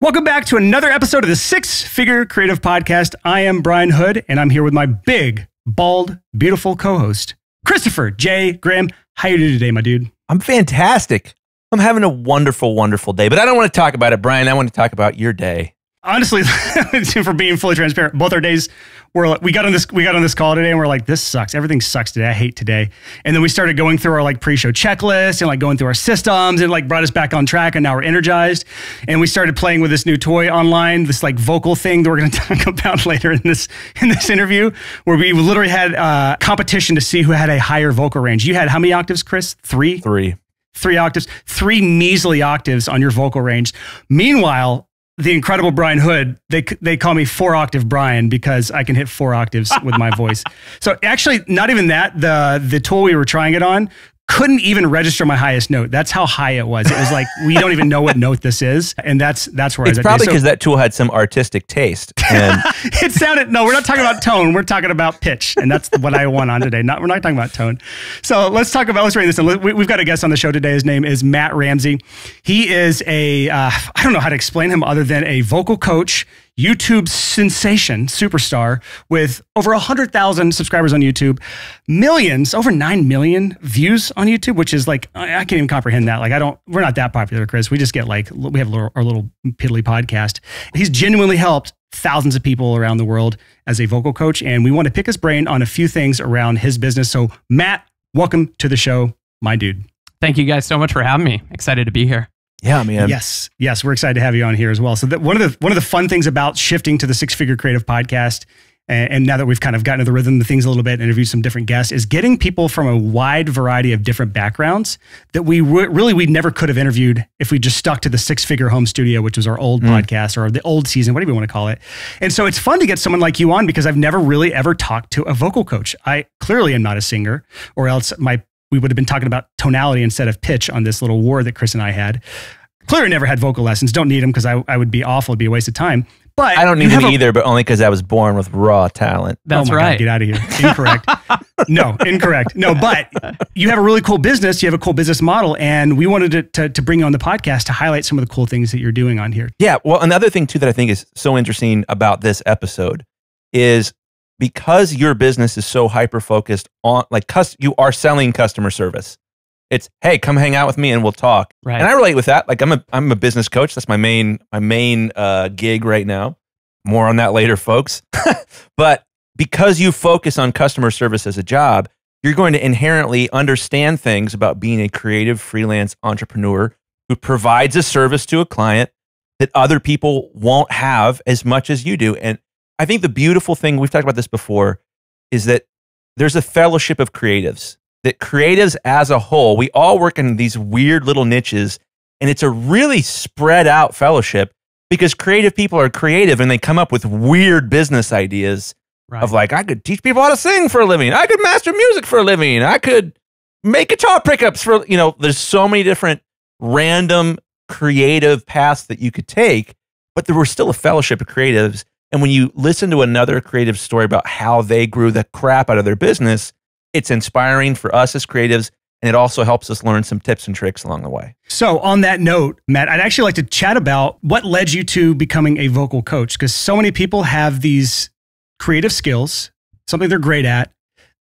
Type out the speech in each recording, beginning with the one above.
Welcome back to another episode of the Six Figure Creative Podcast. I am Brian Hood, and I'm here with my big, bald, beautiful co-host, Christopher J. Graham. How you doing today, my dude? I'm fantastic. I'm having a wonderful, wonderful day. But I don't want to talk about it, Brian. I want to talk about your day. Honestly, for being fully transparent, both our days were we got on this we got on this call today and we're like, this sucks. Everything sucks today. I hate today. And then we started going through our like pre-show checklist and like going through our systems and like brought us back on track. And now we're energized. And we started playing with this new toy online, this like vocal thing that we're going to talk about later in this in this interview, where we literally had uh, competition to see who had a higher vocal range. You had how many octaves, Chris? Three. Three. Three octaves, three measly octaves on your vocal range. Meanwhile, the incredible Brian Hood, they they call me four octave Brian because I can hit four octaves with my voice. So actually, not even that. The the tool we were trying it on couldn't even register my highest note. That's how high it was. It was like we don't even know what note this is, and that's that's where it's I was probably because so, that tool had some artistic taste. And it sounded no, we're not talking about tone. We're talking about pitch, and that's what I want on today. Not we're not talking about tone. So let's talk about let's read this. In. We, have got a guest on the show today. His name is Matt Ramsey. He is a uh, I don't know how to explain him other than a vocal coach. YouTube sensation, superstar, with over 100,000 subscribers on YouTube, millions, over 9 million views on YouTube, which is like, I can't even comprehend that. Like, I don't, we're not that popular, Chris. We just get like, we have our little piddly podcast. He's genuinely helped thousands of people around the world as a vocal coach. And we want to pick his brain on a few things around his business. So, Matt, welcome to the show, my dude. Thank you guys so much for having me. Excited to be here. Yeah, man. Yes, yes, we're excited to have you on here as well. So that one of the one of the fun things about shifting to the Six Figure Creative Podcast, and, and now that we've kind of gotten to the rhythm of things a little bit, and interviewed some different guests, is getting people from a wide variety of different backgrounds that we re- really we never could have interviewed if we just stuck to the Six Figure Home Studio, which was our old mm. podcast or the old season, whatever you want to call it. And so it's fun to get someone like you on because I've never really ever talked to a vocal coach. I clearly am not a singer, or else my we would have been talking about tonality instead of pitch on this little war that Chris and I had. Clearly, never had vocal lessons. Don't need them because I, I would be awful. It'd be a waste of time. But I don't need them a, either, but only because I was born with raw talent. That's oh right. God, get out of here. Incorrect. no, incorrect. No, but you have a really cool business. You have a cool business model, and we wanted to, to, to bring you on the podcast to highlight some of the cool things that you're doing on here. Yeah. Well, another thing too that I think is so interesting about this episode is because your business is so hyper focused on like cus- you are selling customer service it's hey, come hang out with me and we'll talk. Right. And I relate with that. Like I'm a I'm a business coach. That's my main my main uh, gig right now. More on that later, folks. but because you focus on customer service as a job, you're going to inherently understand things about being a creative freelance entrepreneur who provides a service to a client that other people won't have as much as you do. And I think the beautiful thing, we've talked about this before, is that there's a fellowship of creatives that creatives as a whole, we all work in these weird little niches, and it's a really spread out fellowship because creative people are creative and they come up with weird business ideas right. of like, I could teach people how to sing for a living, I could master music for a living, I could make guitar pickups for, you know, there's so many different random creative paths that you could take, but there was still a fellowship of creatives. And when you listen to another creative story about how they grew the crap out of their business, it's inspiring for us as creatives, and it also helps us learn some tips and tricks along the way. So, on that note, Matt, I'd actually like to chat about what led you to becoming a vocal coach because so many people have these creative skills, something they're great at,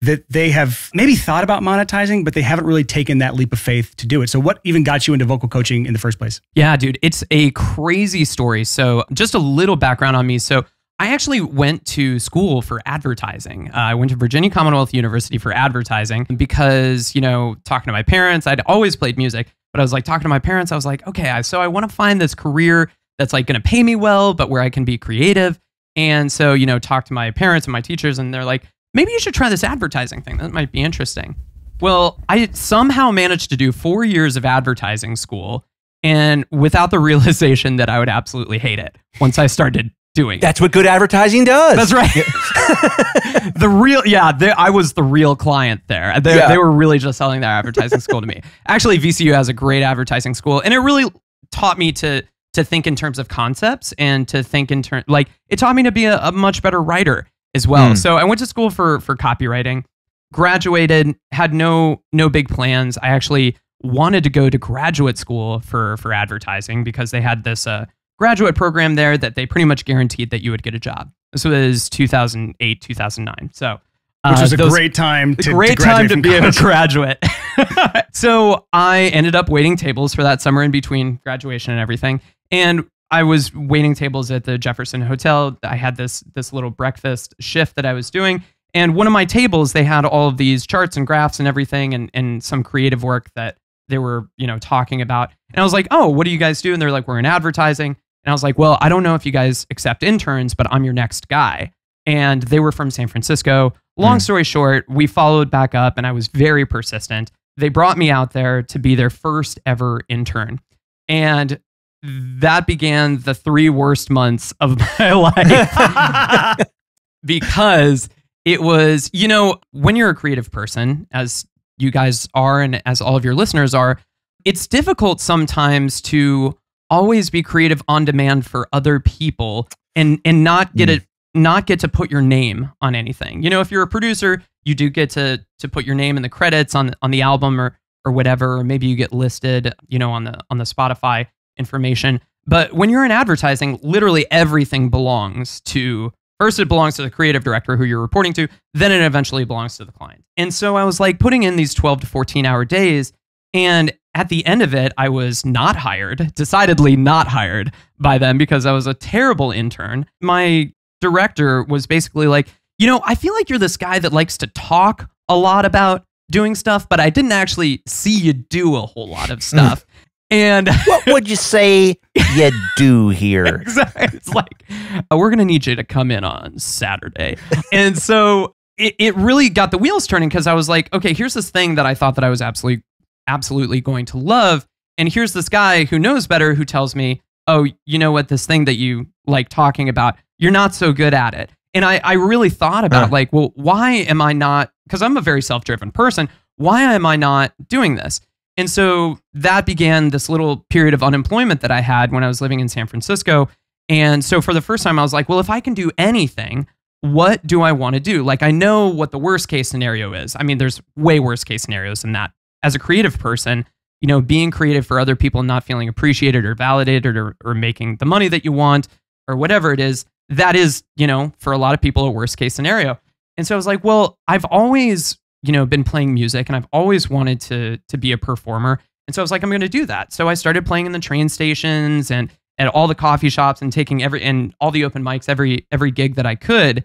that they have maybe thought about monetizing, but they haven't really taken that leap of faith to do it. So, what even got you into vocal coaching in the first place? Yeah, dude, it's a crazy story. So, just a little background on me. So, I actually went to school for advertising. Uh, I went to Virginia Commonwealth University for advertising because, you know, talking to my parents, I'd always played music, but I was like talking to my parents, I was like, okay, so I want to find this career that's like going to pay me well, but where I can be creative. And so, you know, talk to my parents and my teachers, and they're like, maybe you should try this advertising thing. That might be interesting. Well, I somehow managed to do four years of advertising school and without the realization that I would absolutely hate it once I started doing. That's what good advertising does. That's right. the real, yeah, they, I was the real client there. They, yeah. they were really just selling their advertising school to me. Actually, VCU has a great advertising school, and it really taught me to to think in terms of concepts and to think in terms like it taught me to be a, a much better writer as well. Mm. So I went to school for for copywriting, graduated, had no no big plans. I actually wanted to go to graduate school for for advertising because they had this uh, graduate program there that they pretty much guaranteed that you would get a job. This was 2008, 2009. So, uh, Which was a those- great time to, great to time to be a graduate. so I ended up waiting tables for that summer in between graduation and everything. And I was waiting tables at the Jefferson Hotel. I had this this little breakfast shift that I was doing. And one of my tables, they had all of these charts and graphs and everything and, and some creative work that they were, you know, talking about. And I was like, oh, what do you guys do? And they're like, we're in advertising. And I was like, well, I don't know if you guys accept interns, but I'm your next guy. And they were from San Francisco. Long Mm. story short, we followed back up and I was very persistent. They brought me out there to be their first ever intern. And that began the three worst months of my life because it was, you know, when you're a creative person, as you guys are and as all of your listeners are, it's difficult sometimes to always be creative on demand for other people and and not get hmm. it not get to put your name on anything. You know, if you're a producer, you do get to to put your name in the credits on on the album or or whatever, or maybe you get listed, you know, on the on the Spotify information. But when you're in advertising, literally everything belongs to first it belongs to the creative director who you're reporting to, then it eventually belongs to the client. And so I was like putting in these 12 to 14 hour days and at the end of it, I was not hired, decidedly not hired by them because I was a terrible intern. My director was basically like, you know, I feel like you're this guy that likes to talk a lot about doing stuff, but I didn't actually see you do a whole lot of stuff. and What would you say you do here? exactly. It's like, uh, we're going to need you to come in on Saturday. and so it, it really got the wheels turning because I was like, okay, here's this thing that I thought that I was absolutely, absolutely going to love. And here's this guy who knows better who tells me, oh, you know what, this thing that you like talking about, you're not so good at it. And I, I really thought about like, well, why am I not? Because I'm a very self driven person. Why am I not doing this? And so that began this little period of unemployment that I had when I was living in San Francisco. And so for the first time, I was like, well, if I can do anything, what do I want to do? Like, I know what the worst case scenario is. I mean, there's way worse case scenarios than that. As a creative person, you know, being creative for other people, not feeling appreciated or validated or, or making the money that you want or whatever it is, that is, you know, for a lot of people, a worst case scenario. And so I was like, well, I've always, you know, been playing music and I've always wanted to to be a performer. And so I was like, I'm going to do that. So I started playing in the train stations and at all the coffee shops and taking every and all the open mics, every every gig that I could.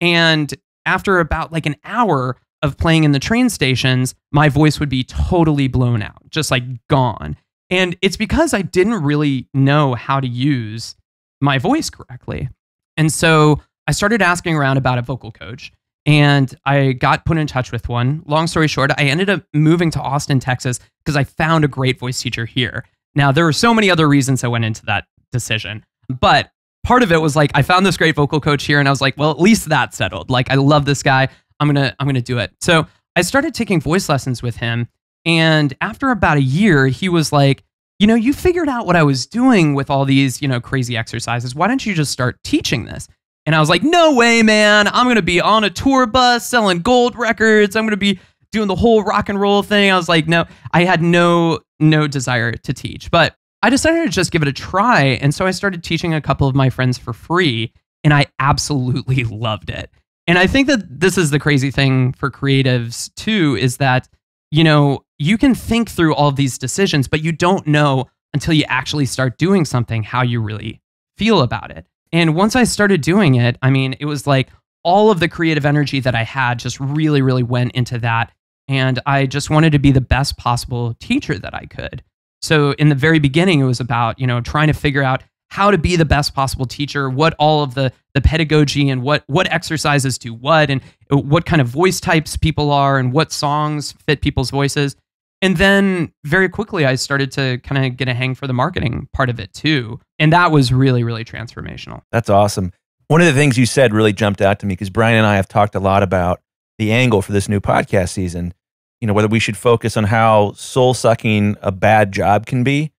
And after about like an hour of playing in the train stations, my voice would be totally blown out, just like gone. And it's because I didn't really know how to use my voice correctly. And so I started asking around about a vocal coach and I got put in touch with one. Long story short, I ended up moving to Austin, Texas because I found a great voice teacher here. Now, there were so many other reasons I went into that decision, but part of it was like I found this great vocal coach here and I was like, well, at least that's settled. Like I love this guy. I'm going to I'm to do it. So, I started taking voice lessons with him and after about a year, he was like, "You know, you figured out what I was doing with all these, you know, crazy exercises. Why don't you just start teaching this?" And I was like, "No way, man. I'm going to be on a tour bus selling gold records. I'm going to be doing the whole rock and roll thing." I was like, "No, I had no no desire to teach." But I decided to just give it a try, and so I started teaching a couple of my friends for free, and I absolutely loved it. And I think that this is the crazy thing for creatives too is that you know, you can think through all these decisions, but you don't know until you actually start doing something how you really feel about it. And once I started doing it, I mean, it was like all of the creative energy that I had just really, really went into that. And I just wanted to be the best possible teacher that I could. So in the very beginning, it was about, you know, trying to figure out how to be the best possible teacher, what all of the the pedagogy and what what exercises do what and what kind of voice types people are and what songs fit people's voices. And then very quickly I started to kind of get a hang for the marketing part of it too. And that was really really transformational. That's awesome. One of the things you said really jumped out to me because Brian and I have talked a lot about the angle for this new podcast season. You know, whether we should focus on how soul sucking a bad job can be,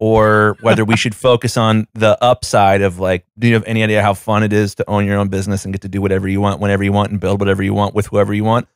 or whether we should focus on the upside of like, do you have any idea how fun it is to own your own business and get to do whatever you want, whenever you want, and build whatever you want with whoever you want?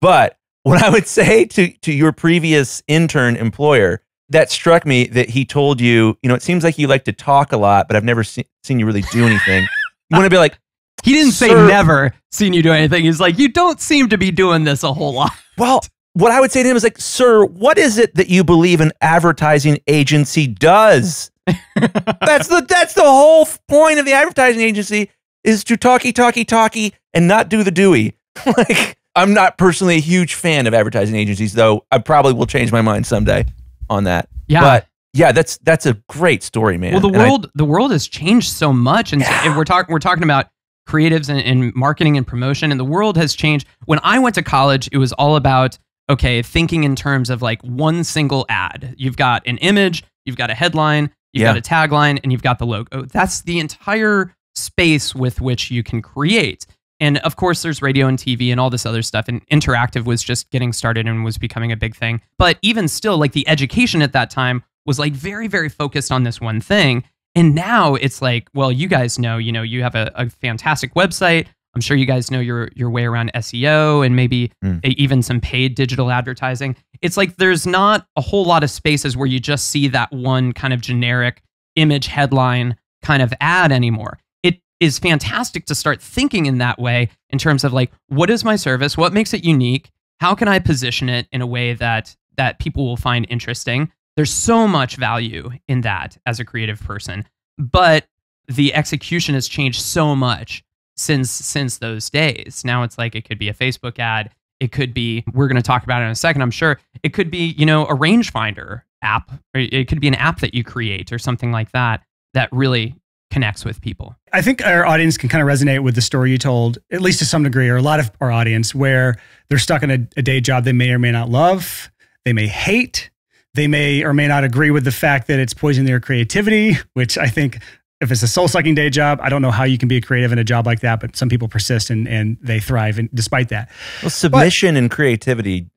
But what I would say to to your previous intern employer that struck me that he told you, you know, it seems like you like to talk a lot, but I've never se- seen you really do anything. you want to be like, He didn't say never seen you do anything. He's like, you don't seem to be doing this a whole lot. well, what I would say to him is like, sir, what is it that you believe an advertising agency does? that's the that's the whole point of the advertising agency is to talky talky talky and not do the doey. like I'm not personally a huge fan of advertising agencies, though I probably will change my mind someday on that. Yeah. But yeah, that's that's a great story, man. well, the And I- world the world has changed so much, and, so- and we're talking we're talking about creatives and, and marketing and promotion, and the world has changed. When I went to college, it was all about okay, thinking in terms of like one single ad. You've got an image, you've got a headline, you've Yeah. got a tagline, and you've got the logo. That's the entire space with which you can create. And of course, there's radio and TV and all this other stuff. And interactive was just getting started and was becoming a big thing. But even still, like the education at that time was like very, very focused on this one thing. And now it's like, well, you guys know, you know, you have a, a fantastic website. I'm sure you guys know your your way around SEO and maybe Mm. even some paid digital advertising. It's like there's not a whole lot of spaces where you just see that one kind of generic image headline kind of ad anymore. It is fantastic to start thinking in that way in terms of like what is my service? What makes it unique? How can I position it in a way that that people will find interesting? There's so much value in that as a creative person. But the execution has changed so much since since those days. Now it's like it could be a Facebook ad, it could be we're going to talk about it in a second, I'm sure. It could be, you know, a rangefinder app or it could be an app that you create or something like that that really connects with people. I think our audience can kind of resonate with the story you told, at least to some degree, or a lot of our audience, where they're stuck in a, a day job they may or may not love, they may hate, they may or may not agree with the fact that it's poisoning their creativity, which I think if it's a soul sucking day job, I don't know how you can be a creative in a job like that, but some people persist and, and they thrive and despite that. well, submission and creativity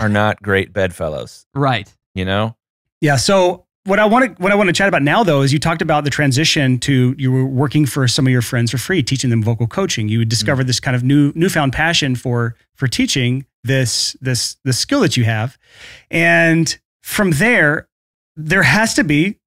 are not great bedfellows. Right. You know, Yeah. So what I want to what I want to chat about now though is you talked about the transition to you were working for some of your friends for free, teaching them vocal coaching. You mm-hmm. discovered this kind of new newfound passion for for teaching this this this skill that you have, and from there, there has to be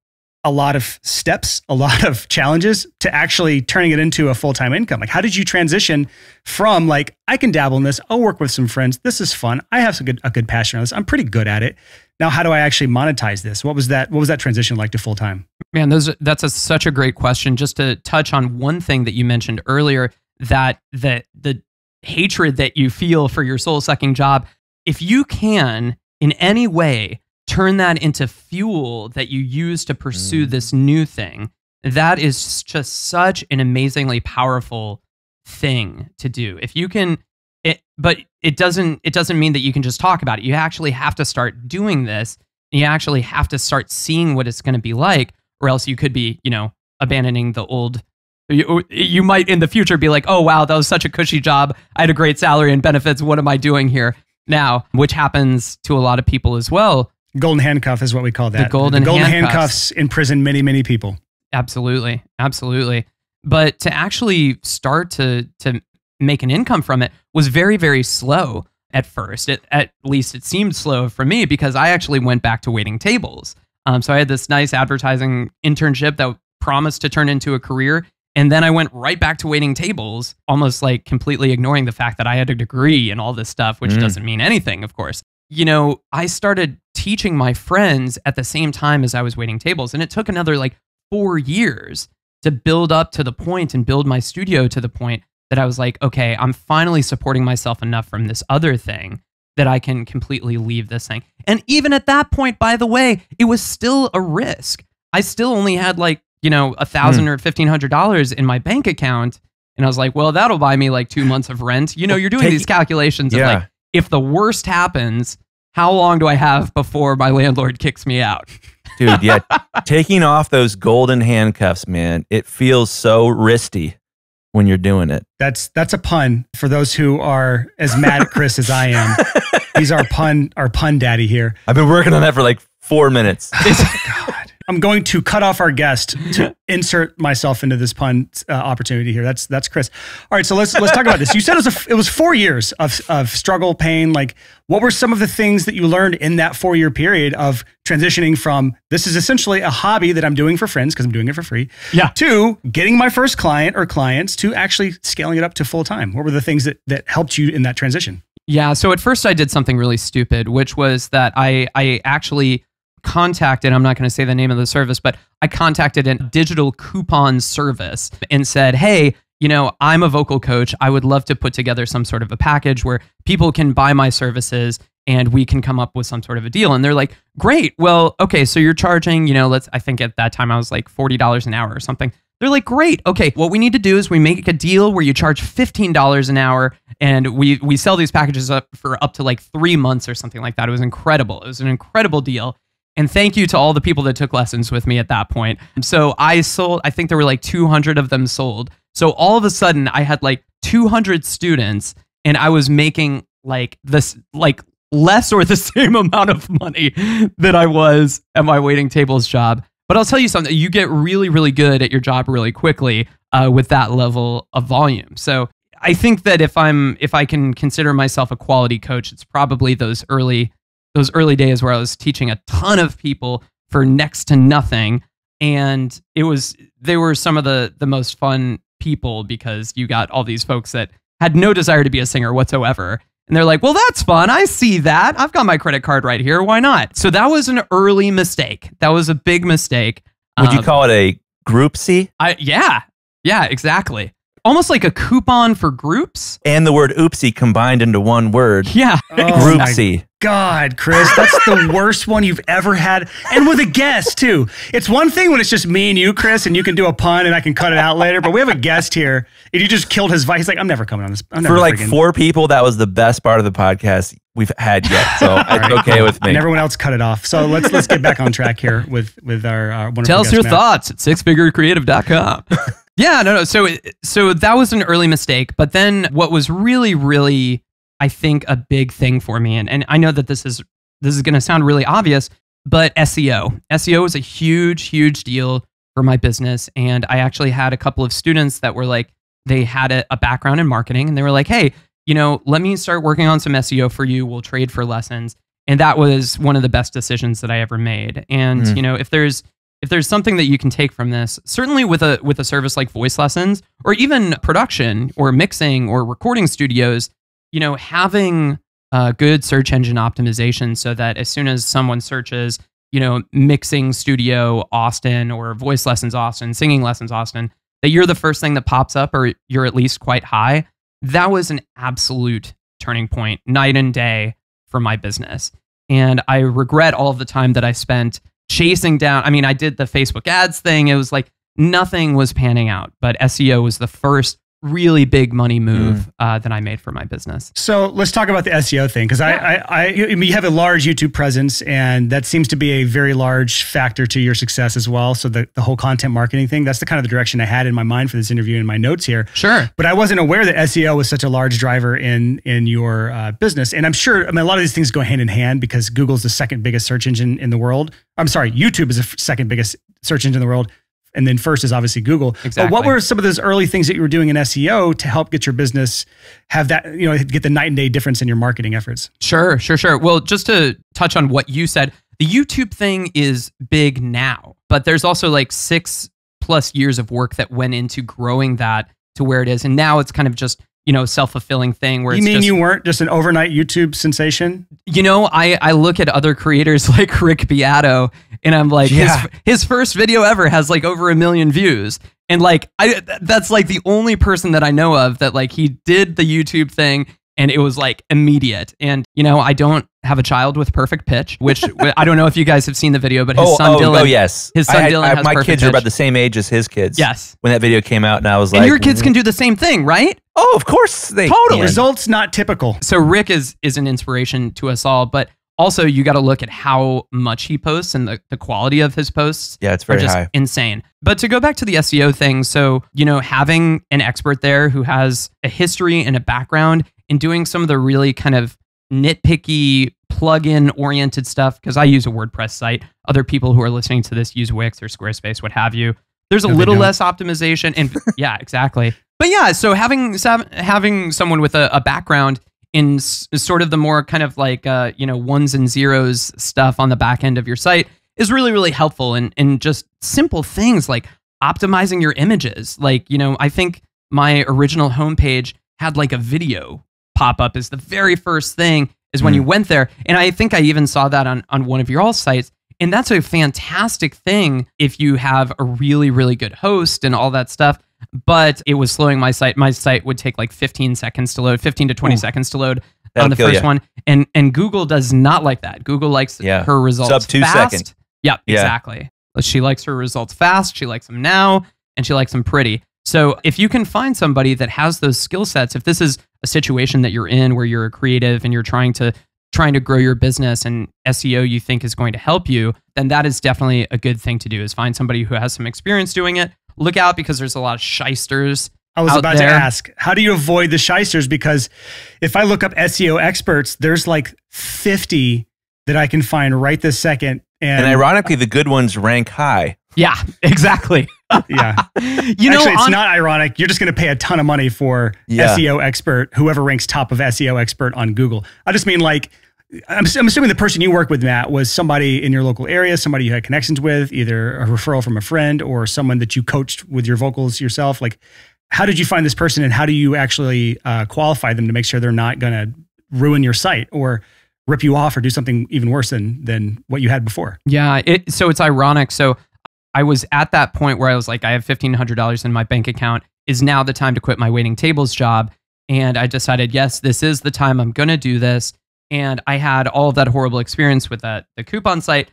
a lot of steps, a lot of challenges to actually turning it into a full time income. Like, how did you transition from like I can dabble in this, I'll work with some friends, this is fun, I have some good a good passion on this, I'm pretty good at it. Now, how do I actually monetize this? What was that? What was that transition like to full time? Man, those that's a, such a great question. Just to touch on one thing that you mentioned earlier, that that the hatred that you feel for your soul sucking job, if you can in any way turn that into fuel that you use to pursue Mm. this new thing, that is just such an amazingly powerful thing to do. If you can it but it doesn't it doesn't mean that you can just talk about it. You actually have to start doing this. You actually have to start seeing what it's going to be like or else you could be, you know, abandoning the old you, you might in the future be like, "Oh wow, that was such a cushy job. I had a great salary and benefits. What am I doing here?" Now, which happens to a lot of people as well. Golden handcuff is what we call that. golden golden handcuffs. handcuffs imprison many, many people. Absolutely, absolutely. But to actually start to to make an income from it was very very slow at first. It, at least it seemed slow for me because I actually went back to waiting tables. Um, so I had this nice advertising internship that promised to turn into a career. And then I went right back to waiting tables, almost like completely ignoring the fact that I had a degree and all this stuff, which Mm. doesn't mean anything, of course. You know, I started teaching my friends at the same time as I was waiting tables. And it took another like four years to build up to the point and build my studio to the point that I was like, okay, I'm finally supporting myself enough from this other thing that I can completely leave this thing. And even at that point, by the way, it was still a risk. I still only had like, you know, a thousand hmm. or fifteen hundred dollars in my bank account. And I was like, well, that'll buy me like two months of rent. You know, you're doing Take- these calculations of Yeah. like, if the worst happens, how long do I have before my landlord kicks me out? dude. Yeah, taking off those golden handcuffs, man, it feels so wristy when you're doing it. That's that's a pun for those who are as mad at Chris as I am. He's our pun our pun daddy here. I've been working on that for like four minutes. Oh, God. I'm going to cut off our guest to insert myself into this pun uh, opportunity here. That's that's Chris. All right, so let's let's talk about this. You said it was a, it was four years of of struggle, pain. Like, what were some of the things that you learned in that four year period of transitioning from this is essentially a hobby that I'm doing for friends because I'm doing it for free, Yeah. to getting my first client or clients to actually scaling it up to full time? What were the things that that helped you in that transition? Yeah. So at first I did something really stupid, which was that I I actually contacted, I'm not going to say the name of the service, but I contacted a digital coupon service and said, hey, you know, I'm a vocal coach. I would love to put together some sort of a package where people can buy my services and we can come up with some sort of a deal. And they're like, great. Well, okay, so you're charging, you know, let's, I think at that time I was like $40 an hour or something. They're like, great. Okay, what we need to do is we make a deal where you charge $15 an hour and we, we sell these packages up for up to like three months or something like that. It was incredible. It was an incredible deal. And thank you to all the people that took lessons with me at that point. So I sold, I think there were like 200 of them sold. So all of a sudden I had like 200 students and I was making like this, like less or the same amount of money that I was at my waiting tables job. But I'll tell you something, you get really, really good at your job really quickly uh, with that level of volume. So I think that if I'm, if I can consider myself a quality coach, it's probably those early those early days where I was teaching a ton of people for next to nothing. And it was, they were some of the, the most fun people because you got all these folks that had no desire to be a singer whatsoever. And they're like, well, that's fun. I see that. I've got my credit card right here. Why not? So that was an early mistake. That was a big mistake. Would you Um, call it a group C? I, yeah. Yeah, exactly. Almost like a coupon for groups. And the word oopsie combined into one word. Yeah. Oh groupsy. C. God, Chris, that's the worst one you've ever had. And with a guest, too. It's one thing when it's just me and you, Chris, and you can do a pun and I can cut it out later, but we have a guest here and you just killed his vice. He's like, I'm never coming on this. I'm never For like friggin- four people, that was the best part of the podcast we've had yet. So it's right, okay with me. And everyone else cut it off. So let's let's get back on track here with with our uh, wonderful Tell us guest, your Matt. thoughts at sixfigurecreative.com. yeah, no, no. So, so that was an early mistake. But then what was really, really, I think, a big thing for me, and, and I know that this is this is going to sound really obvious, but SEO. SEO is a huge, huge deal for my business. And I actually had a couple of students that were like, they had a, a background in marketing and they were like, hey, you know, let me start working on some SEO for you. We'll trade for lessons. And that was one of the best decisions that I ever made. And, Mm. you know, if there's if there's something that you can take from this, certainly with a with a service like voice lessons or even production or mixing or recording studios, you know, having good search engine optimization so that as soon as someone searches, you know, mixing studio Austin or voice lessons Austin, singing lessons Austin, that you're the first thing that pops up or you're at least quite high. That was an absolute turning point, night and day for my business. And I regret all of the time that I spent chasing down. I mean, I did the Facebook ads thing. It was like nothing was panning out, but SEO was the first really big money move uh, that I made for my business. So let's talk about the SEO thing because I, I, I, I you have a large YouTube presence, and that seems to be a very large factor to your success as well. So the, the whole content marketing thing, that's the kind of the direction I had in my mind for this interview in my notes here. Sure. But I wasn't aware that SEO was such a large driver in in your uh, business. And I'm sure, I mean, a lot of these things go hand in hand because Google's the second biggest search engine in the world. I'm sorry, YouTube is the second biggest search engine in the world. And then first is obviously Google. But what were some of those early things that you were doing in SEO to help get your business have that, you know, get the night and day difference in your marketing efforts? Sure, sure, sure. Well, just to touch on what you said, the YouTube thing is big now, but there's also like six plus years of work that went into growing that to where it is. And now it's kind of just, you know, self fulfilling thing where You it's mean just, you weren't just an overnight YouTube sensation? you know, I, I look at other creators like Rick Beato and I'm like, Yeah. his, his first video ever has like over a million views. And like, I, that's like the only person that I know of that like he did the YouTube thing and it was like immediate. And, you know, I don't have a child with perfect pitch, which I don't know if you guys have seen the video, but his Oh, son oh, oh Dylan. oh, yes. his son I Dylan I- has my perfect kids are about the same age as his kids. Yes. When that video came out, and I was And like, your kids can do the mm. same thing, right? Oh, of course they Totally. can. Results not typical. so Rick is is an inspiration to us all, but also you got to look at how much he posts and the, the quality of his posts Yeah, it's are very just high. insane. But to go back to the SEO thing, so you know, having an expert there who has a history and a background in doing some of the really kind of nitpicky plugin oriented stuff because I use a WordPress site. Other people who are listening to this use Wix or Squarespace, what have you. There's a No, little less optimization, and yeah, exactly. But yeah, so having having someone with a, a background in s- sort of the more kind of like uh, you know ones and zeros stuff on the back end of your site is really really helpful and and just simple things like optimizing your images. Like you know, I think my original homepage had like a video pop up is the very first thing is when Mm. you went there, and I think I even saw that on on one of your all sites. And that's a fantastic thing if you have a really, really good host and all that stuff. But it was slowing my site. My site would take like 15 seconds to load, 15 to 20 Ooh. seconds to load That'll on the first ya. one. And and Google does not like that. Google likes Yeah. her results Sub two fast. second. Yep, Yeah. exactly. She likes her results fast. She likes them now, and she likes them pretty. So if you can find somebody that has those skill sets, if this is a situation that you're in where you're a creative and you're trying to trying to grow your business and SEO you think is going to help you, then that is definitely a good thing to do is find somebody who has some experience doing it. Look out because there's a lot of shysters. I was out about there. to ask, how do you avoid the shysters? Because if I look up SEO experts, there's like 50 that I can find right this second. And, And ironically, the good ones rank high. Yeah, exactly. Yeah, you know, actually, it's on- not ironic. You're just going to pay a ton of money for Yeah. SEO expert, whoever ranks top of SEO expert on Google. I just mean like, I'm, I'm assuming the person you work with, Matt, was somebody in your local area, somebody you had connections with, either a referral from a friend or someone that you coached with your vocals yourself. Like, how did you find this person and how do you actually uh, qualify them to make sure they're not going to ruin your site or rip you off or do something even worse than than what you had before? Yeah, it so it's ironic. So I was at that point where I was like, I have fifteen hundred dollars in my bank account. Is now the time to quit my waiting tables job? And I decided, yes, this is the time I'm going to do this. And I had all of that horrible experience with that the coupon site,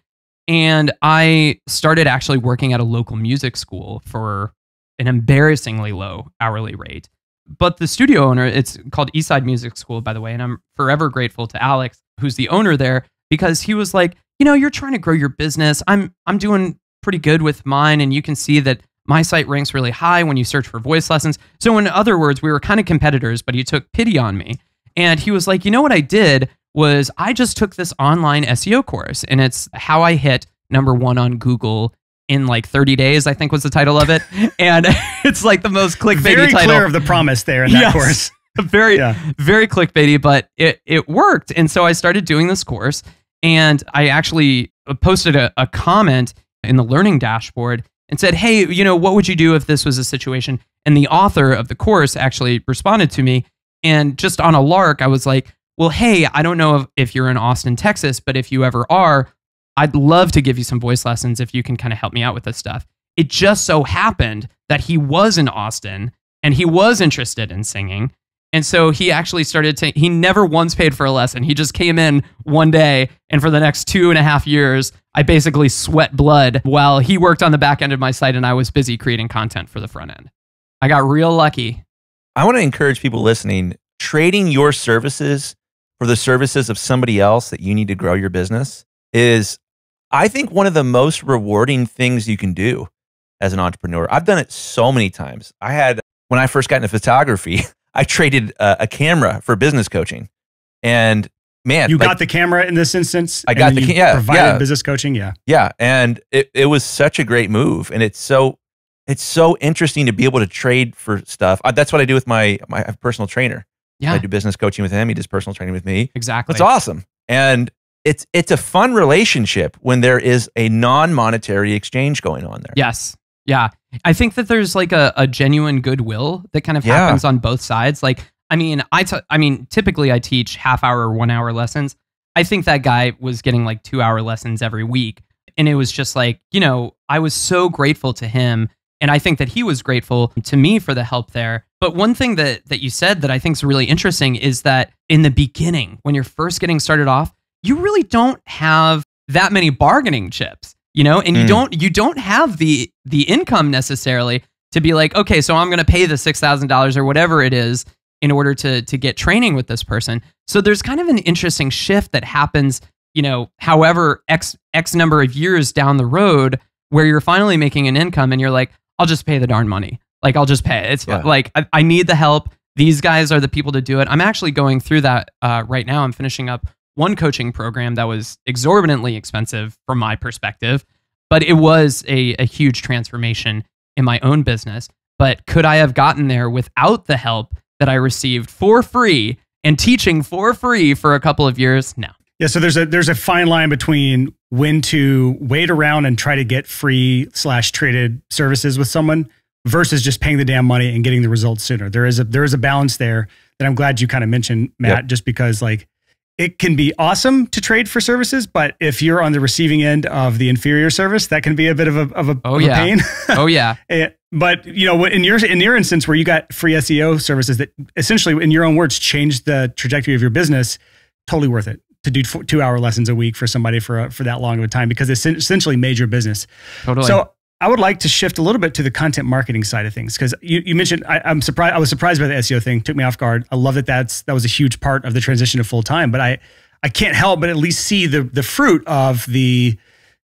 and I started actually working at a local music school for an embarrassingly low hourly rate. But the studio owner, it's called Eastside Music School, by the way, and I'm forever grateful to Alex, who's the owner there, because he was like, you know, you're trying to grow your business. I'm I'm doing pretty good with mine, and you can see that my site ranks really high when you search for voice lessons. So in other words, we were kind of competitors, but he took pity on me. And he was like, you know what I did was I just took this online SEO course, and it's how I hit number one on Google in like 30 days, I think was the title of it. and it's like the most clickbaity Very title. clear of the promise there in that Yes. course. very Yeah. very clickbaity, but it it worked. And so I started doing this course, and I actually posted a, a comment in the learning dashboard and said, "Hey, you know, what would you do if this was a situation?" And the author of the course actually responded to me, and just on a lark, I was like, "Well, hey, I don't know if, if you're in Austin, Texas, but if you ever are, I'd love to give you some voice lessons if you can kind of help me out with this stuff." It just so happened that he was in Austin and he was interested in singing. And so he actually started to, he never once paid for a lesson. He just came in one day. And for the next two and a half years, I basically sweat blood while he worked on the back end of my site and I was busy creating content for the front end. I got real lucky. I want to encourage people listening trading your services for the services of somebody else that you need to grow your business is, I think, one of the most rewarding things you can do as an entrepreneur. I've done it so many times. I had, when I first got into photography, I traded a, a camera for business coaching. And man, You like, got the camera in this instance. I got the you ca- yeah, provided yeah. business coaching. Yeah. Yeah, and it, it was such a great move, and it's so it's so interesting to be able to trade for stuff. I, that's what I do with my my personal trainer. Yeah, I do business coaching with him. He does personal training with me. exactly. That's awesome, and it's it's a fun relationship when there is a non monetary exchange going on there. Yes. Yeah. I think that there's like a, a genuine goodwill that kind of Yeah. happens on both sides. Like, I mean, I t- I mean, typically I teach half hour or one hour lessons. I think that guy was getting like two hour lessons every week. And it was just like, you know, I was so grateful to him. And I think that he was grateful to me for the help there. But one thing that that you said that I think is really interesting is that in the beginning, when you're first getting started off, you really don't have that many bargaining chips, you know, and you Mm. don't you don't have the the income necessarily to be like, okay, so I'm going to pay the six thousand dollars or whatever it is in order to to get training with this person. So there's kind of an interesting shift that happens, you know, however x x number of years down the road where you're finally making an income and you're like, I'll just pay the darn money. Like I'll just pay. it. It's Yeah. like I, I need the help. these guys are the people to do it. I'm actually going through that uh, right now. I'm finishing up one coaching program that was exorbitantly expensive from my perspective, but it was a, a huge transformation in my own business. But could I have gotten there without the help that I received for free and teaching for free for a couple of years? No. Yeah, so there's a there's a fine line between when to wait around and try to get free slash traded services with someone versus just paying the damn money and getting the results sooner. There is a there is a balance there that I'm glad you kind of mentioned, Matt, yep. just because like it can be awesome to trade for services, but if you're on the receiving end of the inferior service, that can be a bit of a of a, oh, of yeah. a pain. oh yeah. but you know, in your in your instance where you got free SEO services that essentially, in your own words, changed the trajectory of your business, totally worth it to do two hour lessons a week for somebody for a, for that long of a time because it's essentially made your business. Totally. So I would like to shift a little bit to the content marketing side of things because you, you mentioned I, am surprised. I was surprised by the SEO thing. Took me off guard. I love that that's that was a huge part of the transition to full time. But I I can't help but at least see the the fruit of the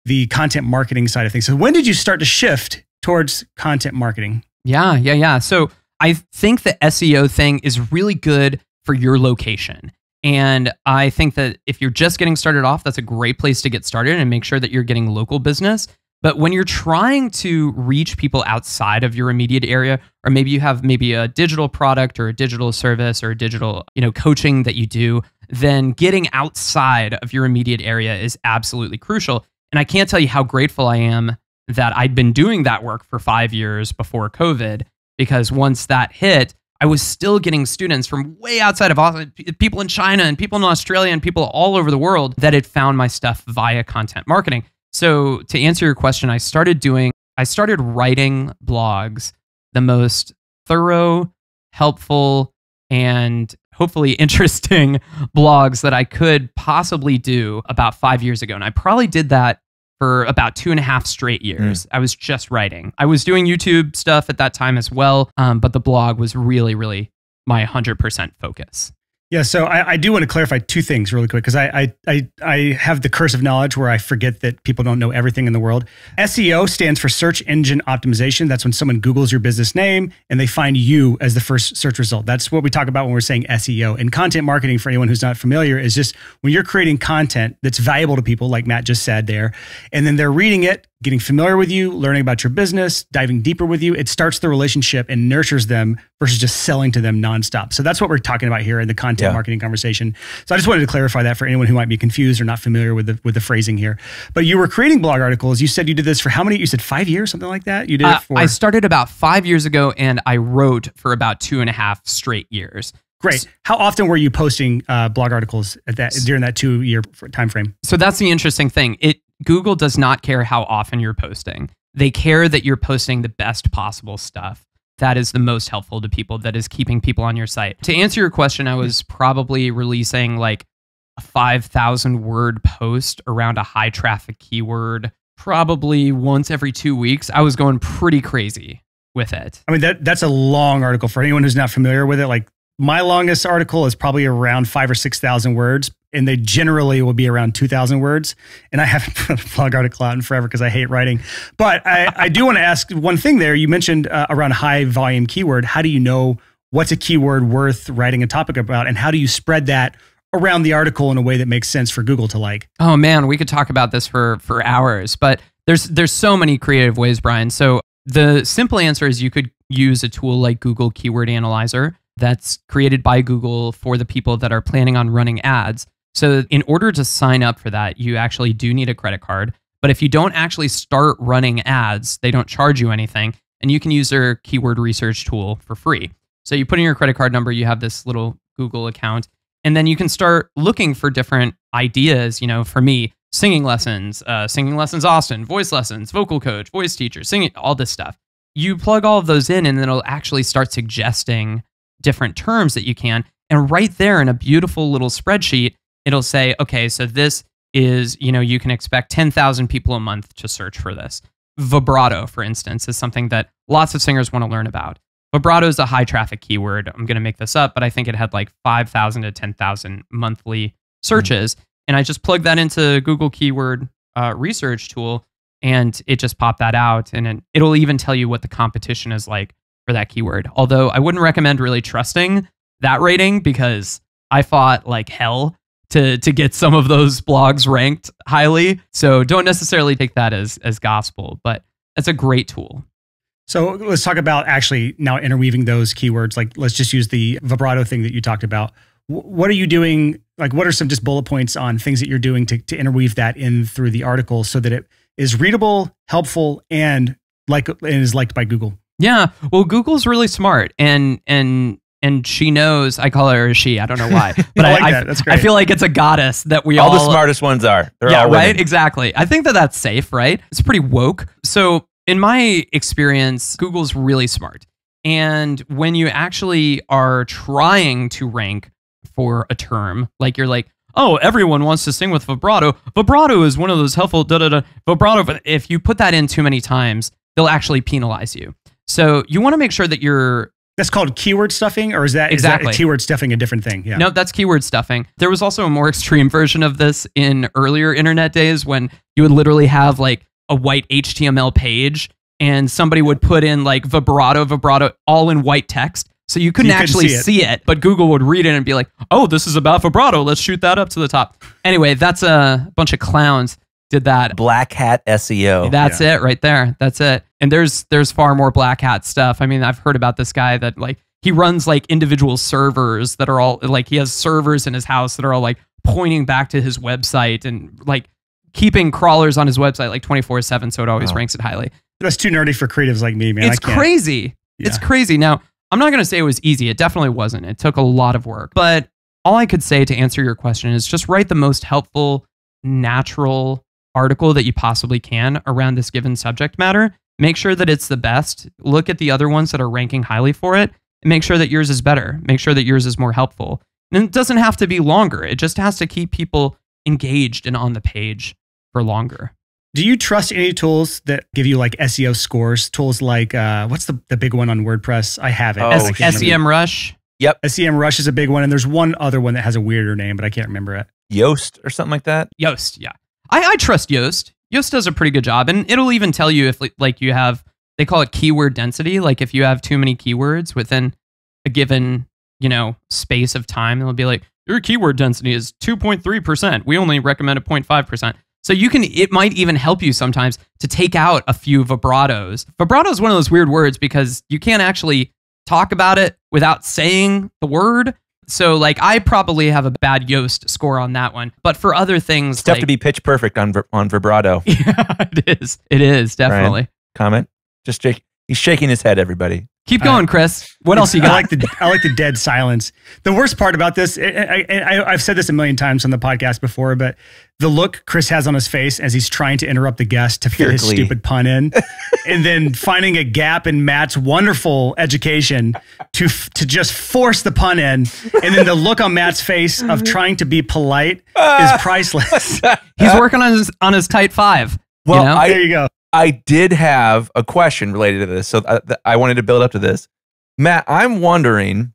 the content marketing side of things. So when did you start to shift towards content marketing? Yeah, yeah, yeah. So I think the SEO thing is really good for your location. And I think that if you're just getting started off, that's a great place to get started and make sure that you're getting local business. But when you're trying to reach people outside of your immediate area, or maybe you have maybe a digital product or a digital service or a digital, you know, coaching that you do, then getting outside of your immediate area is absolutely crucial. And I can't tell you how grateful I am that I'd been doing that work for five years before COVID, because once that hit, I was still getting students from way outside of Austin, people in China and people in Australia and people all over the world that had found my stuff via content marketing. So to answer your question, I started doing, I started writing blogs, the most thorough, helpful, and hopefully interesting blogs that I could possibly do about five years ago. And I probably did that for about two and a half straight years. Mm. I was just writing. I was doing YouTube stuff at that time as well, um, but the blog was really, really my 100% focus. Yeah, so I, I, do want to clarify two things really quick because I, I, I I have the curse of knowledge where I forget that people don't know everything in the world. SEO stands for search engine optimization. That's when someone Googles your business name and they find you as the first search result. That's what we talk about when we're saying SEO. And content marketing, for anyone who's not familiar, is just when you're creating content that's valuable to people, like Matt just said there, and then they're reading it, getting familiar with you, learning about your business, diving deeper with you. It starts the relationship and nurtures them versus just selling to them nonstop. So that's what we're talking about here in the content yeah. marketing conversation. So I just wanted to clarify that for anyone who might be confused or not familiar with the with the phrasing here. But you were creating blog articles. You said you did this for how many? You said five years, something like that. You did uh, it for. I started about five years ago, and I wrote for about two and a half straight years. Great. How often were you posting uh, blog articles at that during that two year time frame? So that's the interesting thing. It Google does not care how often you're posting. They care that you're posting the best possible stuff. That is the most helpful to people. That is keeping people on your site. To answer your question, I was probably releasing like a 5,000 word post around a high traffic keyword probably once every two weeks. I was going pretty crazy with it. I mean, that that's a long article for anyone who's not familiar with it. Like my longest article is probably around five or 6,000 words, and they generally will be around 2,000 words. And I haven't put a blog article out in forever because I hate writing. But I, I do want to ask one thing there. You mentioned uh, around high volume keyword. How do you know what's a keyword worth writing a topic about? And how do you spread that around the article in a way that makes sense for Google to like? Oh man, we could talk about this for, for hours, but there's, there's so many creative ways, Brian. So the simple answer is you could use a tool like Google Keyword Analyzer that's created by Google for the people that are planning on running ads. So, in order to sign up for that, you actually do need a credit card. But if you don't actually start running ads, they don't charge you anything. And you can use their keyword research tool for free. So, you put in your credit card number, you have this little Google account, and then you can start looking for different ideas. You know, for me, singing lessons, uh, singing lessons Austin, voice lessons, vocal coach, voice teacher, singing, all this stuff. You plug all of those in, and then it'll actually start suggesting different terms that you can. And right there in a beautiful little spreadsheet, it'll say, okay, so this is, you know, you can expect 10,000 people a month to search for this. Vibrato, for instance, is something that lots of singers want to learn about. Vibrato is a high traffic keyword. I'm going to make this up, but I think it had like 5,000 to 10,000 monthly searches. Mm-hmm. And I just plugged that into Google Keyword uh, Research tool and it just popped that out. And it, it'll even tell you what the competition is like for that keyword. Although I wouldn't recommend really trusting that rating because I fought like hell to to get some of those blogs ranked highly. So don't necessarily take that as as gospel, but that's a great tool. So let's talk about actually now interweaving those keywords. Like let's just use the vibrato thing that you talked about. what are you doing? Like what are some just bullet points on things that you're doing to, to interweave that in through the article so that it is readable, helpful, and like and is liked by Google? Yeah. Well, Google's really smart and and and she knows I call her a she. I don't know why, but I I, like I, that. That's I feel like it's a goddess that we all all, the smartest ones are. They're yeah, all right. Exactly. I think that that's safe, right? It's pretty woke. So, in my experience, Google's really smart. And when you actually are trying to rank for a term, like you're like, oh, everyone wants to sing with vibrato. Vibrato is one of those helpful da da da vibrato. If you put that in too many times, they'll actually penalize you. So you want to make sure that you're That's called keyword stuffing, or is that, is that Exactly. keyword stuffing a different thing? Yeah. No, that's keyword stuffing. There was also a more extreme version of this in earlier internet days when you would literally have like a white HTML page and somebody would put in like vibrato, vibrato, all in white text. So you couldn't you actually see it. see it, but Google would read it and be like, oh, this is about vibrato. Let's shoot that up to the top. Anyway, that's a bunch of clowns did that. Black hat SEO. That's it right there. That's it. And there's there's far more black hat stuff. I mean, I've heard about this guy that like he runs like individual servers that are all like he has servers in his house that are all like pointing back to his website and like keeping crawlers on his website like 24/7 so it always Wow. ranks it highly. That's too nerdy for creatives like me, man. it's I can't. crazy. It's crazy. Now, I'm not going to say it was easy. It definitely wasn't. It took a lot of work. But all I could say to answer your question is just write the most helpful, natural article that you possibly can around this given subject matter. Make sure that it's the best. Look at the other ones that are ranking highly for it and make sure that yours is better. Make sure that yours is more helpful. And it doesn't have to be longer. It just has to keep people engaged and on the page for longer. Do you trust any tools that give you like SEO scores? Tools like uh, what's the, the big one on WordPress? I have it. Oh, but I S- remember. SEMrush. Yep. SEMrush is a big one, and there's one other one that has a weirder name, but I can't remember it. Yoast or something like that. Yoast, yeah. I, I trust Yoast. Yoast does a pretty good job, and it'll even tell you if like, you have they call it keyword density. Like if you have too many keywords within a given you know space of time, it'll be like your keyword density is two point three percent. We only recommend a 0.5 percent. So you can it might even help you sometimes to take out a few vibratos. Vibrato is one of those weird words because you can't actually talk about it without saying the word. So like I probably have a bad Yoast score on that one. But for other things It's tough like, to be pitch perfect on on vibrato. yeah, it is. It is definitely. Comment. Just shake. He's shaking his head. Everybody. Keep going, Chris. What else you I got? like the I like the dead silence. The worst part about this, I, I, I, I've said this a million times on the podcast before, but the look Chris has on his face as he's trying to interrupt the guest to fit Pure his stupid pun in, and then finding a gap in Matt's wonderful education to to just force the pun in, and then the look on Matt's face of trying to be polite ah. is priceless. He's working on his on his tight five. Well, you know? I- there you go. I did have a question related to this, so I, I wanted to build up to this. Matt, I'm wondering.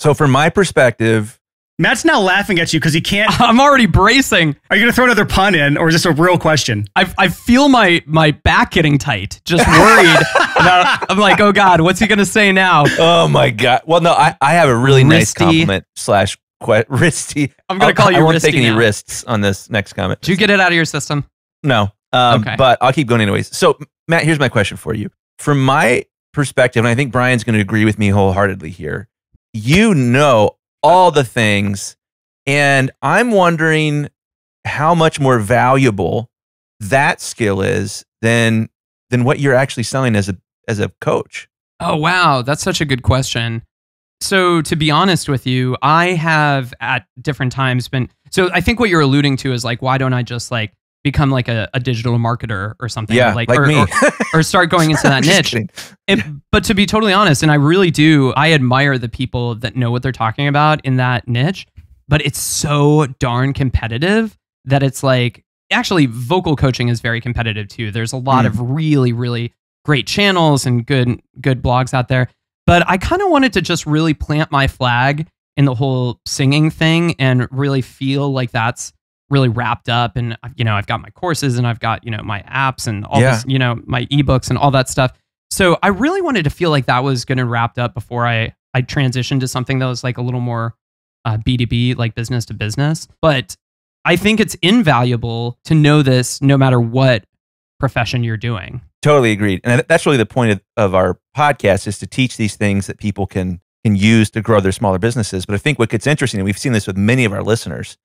So, from my perspective, Matt's now laughing at you because he can't. I'm already bracing. Are you going to throw another pun in, or is this a real question? I, I feel my my back getting tight. Just worried. about, I'm like, oh God, what's he gonna say now? oh my god. Well, no, I, I have a really nice Wristy. compliment slash que- wristy. I'm gonna I'll- call you I won't take any now. wrists on this next comment. Did you get it out of your system? No. Um, Okay. But I'll keep going anyways. So, Matt, here's my question for you. From my perspective, and I think Brian's going to agree with me wholeheartedly here, you know all the things, and I'm wondering how much more valuable that skill is than than what you're actually selling as a as a coach. Oh wow, that's such a good question. So to be honest with you, I have at different times been so I think what you're alluding to is like why don't I just like become like a, a digital marketer or something Yeah, like, like or, me. or, or start going into that niche. It, but to be totally honest, and I really do, I admire the people that know what they're talking about in that niche. But it's so darn competitive that it's like actually vocal coaching is very competitive too. There's a lot Mm. of really, really great channels and good good blogs out there. But I kind of wanted to just really plant my flag in the whole singing thing and really feel like that's really wrapped up and you know I've got my courses and I've got you know my apps and all Yeah. this you know my ebooks and all that stuff So I really wanted to feel like that was going to wrapped up before I I transitioned to something that was like a little more uh, B2B, like business to business. But I think it's invaluable to know this no matter what profession you're doing. Totally agreed. And that's really the point of, of our podcast is to teach these things that people can can use to grow their smaller businesses. But I think what gets interesting, and we've seen this with many of our listeners,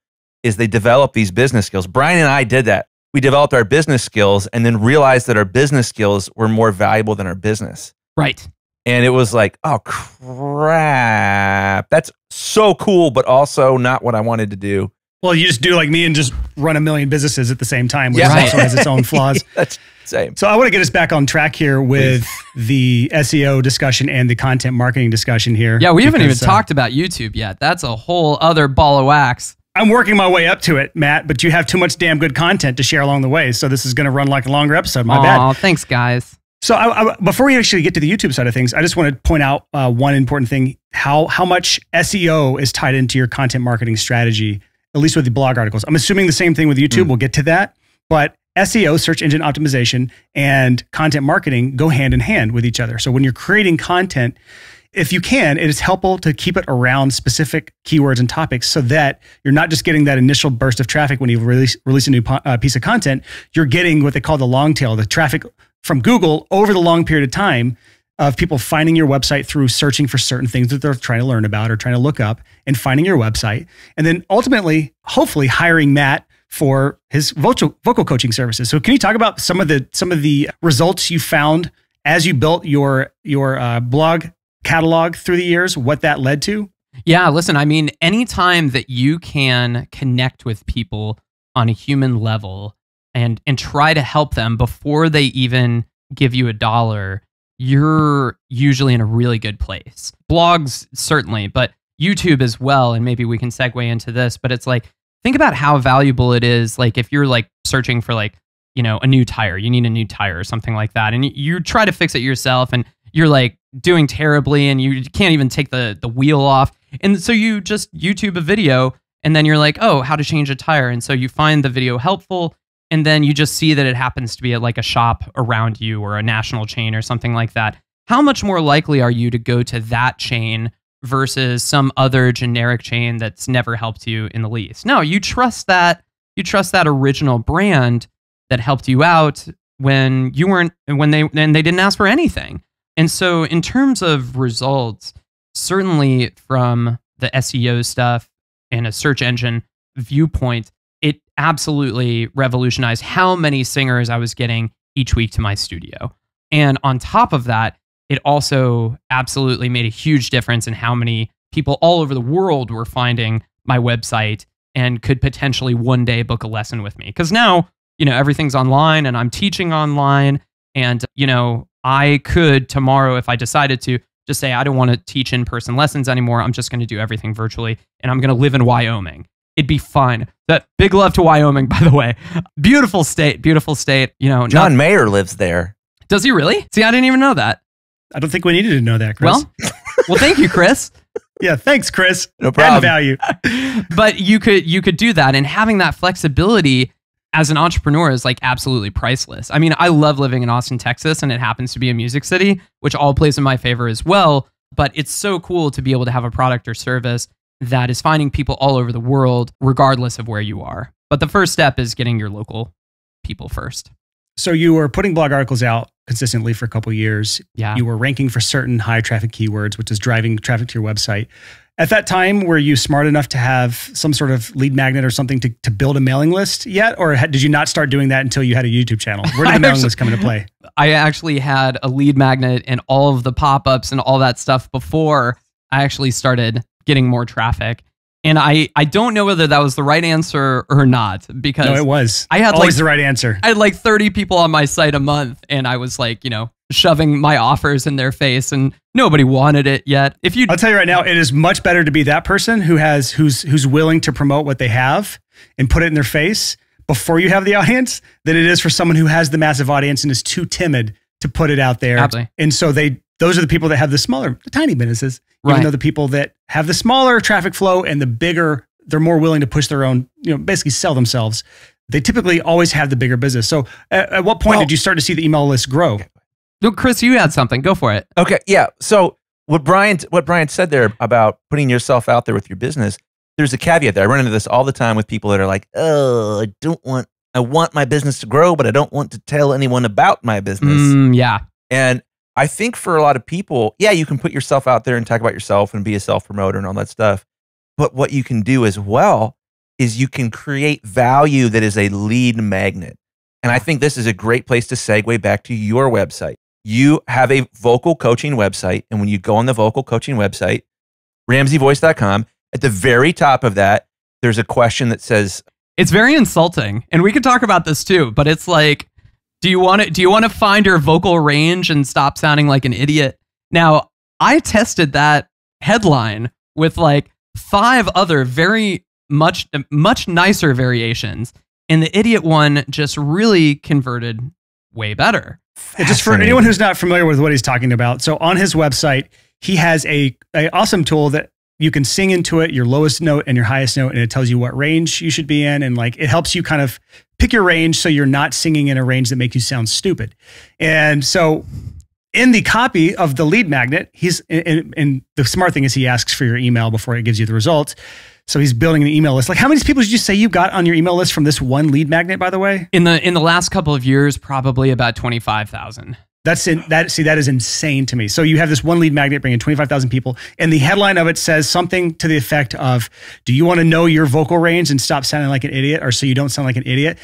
is they develop these business skills. Brian and I did that. We developed our business skills and then realized that our business skills were more valuable than our business. Right. And it was like, oh crap. That's so cool, but also not what I wanted to do. Well, you just do like me and just run a million businesses at the same time, which Yeah. Right. also has its own flaws. That's same. So I want to get us back on track here with the SEO discussion and the content marketing discussion here. Yeah, we haven't even uh, talked about YouTube yet. That's a whole other ball of wax. I'm working my way up to it, Matt, but you have too much damn good content to share along the way. So this is going to run like a longer episode. My bad. Aw, thanks, guys. So I, I, before we actually get to the YouTube side of things, I just want to point out uh, one important thing: how how much SEO is tied into your content marketing strategy, at least with the blog articles. I'm assuming the same thing with YouTube. Mm. We'll get to that, but SEO, search engine optimization, and content marketing go hand in hand with each other. So when you're creating content, if you can, it is helpful to keep it around specific keywords and topics so that you're not just getting that initial burst of traffic when you release, release a new po- uh, piece of content. You're getting what they call the long tail, the traffic from Google over the long period of time of people finding your website through searching for certain things that they're trying to learn about or trying to look up and finding your website. And then ultimately, hopefully, hiring Matt for his vocal, vocal coaching services. So can you talk about some of the some of the results you found as you built your your uh, blog catalog through the years? What that led to? Yeah, listen, I mean, anytime that you can connect with people on a human level and and try to help them before they even give you a dollar, you're usually in a really good place. Blogs certainly, but YouTube as well, and maybe we can segue into this, but it's like think about how valuable it is like if you're like searching for like, you know, a new tire, you need a new tire or something like that and you, you try to fix it yourself and you're like doing terribly and you can't even take the the wheel off. And so you just YouTube a video and then you're like, "Oh, how to change a tire." And so you find the video helpful and then you just see that it happens to be at like a shop around you or a national chain or something like that. How much more likely are you to go to that chain versus some other generic chain that's never helped you in the least? No, you trust that you trust that original brand that helped you out when you weren't when they and they didn't ask for anything. And so, in terms of results, certainly from the SEO stuff and a search engine viewpoint, it absolutely revolutionized how many singers I was getting each week to my studio. And on top of that, it also absolutely made a huge difference in how many people all over the world were finding my website and could potentially one day book a lesson with me. Because now, you know, everything's online and I'm teaching online. And, you know, I could tomorrow, if I decided to, just say, I don't want to teach in person lessons anymore. I'm just going to do everything virtually and I'm going to live in Wyoming. It'd be fine. That big love to Wyoming, by the way. Beautiful state, beautiful state. You know, John not- Mayer lives there. does he really? See, I didn't even know that. I don't think we needed to know that, Chris. Well, well, thank you, Chris. yeah, thanks, Chris. No Adding problem. value. but you could you could do that and having that flexibility as an entrepreneur is like absolutely priceless. I mean, I love living in Austin, Texas and it happens to be a music city, which all plays in my favor as well, but it's so cool to be able to have a product or service that is finding people all over the world regardless of where you are. But the first step is getting your local people first. So you were putting blog articles out consistently for a couple years. Yeah. You were ranking for certain high traffic keywords, which is driving traffic to your website. At that time, were you smart enough to have some sort of lead magnet or something to, to build a mailing list yet? Or had, did you not start doing that until you had a YouTube channel? Where did the mailing actually- list come into play? I actually had a lead magnet and all of the pop ups and all that stuff before I actually started getting more traffic. And I, I don't know whether that was the right answer or not because No, it was. I had, always like- the right answer. I had like 30 people on my site a month and I was like, you know, shoving my offers in their face and nobody wanted it yet. If you I'll tell you right now, it is much better to be that person who has who's who's willing to promote what they have and put it in their face before you have the audience than it is for someone who has the massive audience and is too timid to put it out there. Absolutely. And so they those are the people that have the smaller, the tiny businesses, even Right. though the people that have the smaller traffic flow and the bigger, they're more willing to push their own, you know, basically sell themselves. They typically always have the bigger business. So, at, at what point Well- did you start to see the email list grow? No, Chris, you had something. Go for it. Okay, yeah. So what Brian what Brian said there about putting yourself out there with your business, there's a caveat there. I run into this all the time with people that are like, "Oh, I don't want I want my business to grow, but I don't want to tell anyone about my business." Mm, yeah. And I think for a lot of people, yeah, you can put yourself out there and talk about yourself and be a self promoter and all that stuff. But what you can do as well is you can create value that is a lead magnet. And I think this is a great place to segue back to your website. You have a vocal coaching website. And when you go on the vocal coaching website, ramseyvoice.com, at the very top of that, there's a question that says, It's very insulting. And we could talk about this too, but it's like, do you want to do you want to find your vocal range and stop sounding like an idiot? Now, I tested that headline with like five other very much much nicer variations, and the idiot one just really converted way better. Yeah, just for anyone who's not familiar with what he's talking about, so on his website, he has a, a awesome tool that you can sing into it your lowest note and your highest note, and it tells you what range you should be in, and like it helps you kind of pick your range so you're not singing in a range that makes you sound stupid. And so in the copy of the lead magnet, he's and, and the smart thing is he asks for your email before it gives you the results. So he's building an email list. Like how many people did you say you got on your email list from this one lead magnet, by the way? In the in the last couple of years, probably about twenty five thousand. That's in, that. See, that is insane to me. So you have this one lead magnet bringing twenty five thousand people, and the headline of it says something to the effect of, "Do you want to know your vocal range and stop sounding like an idiot, or so you don't sound like an idiot?"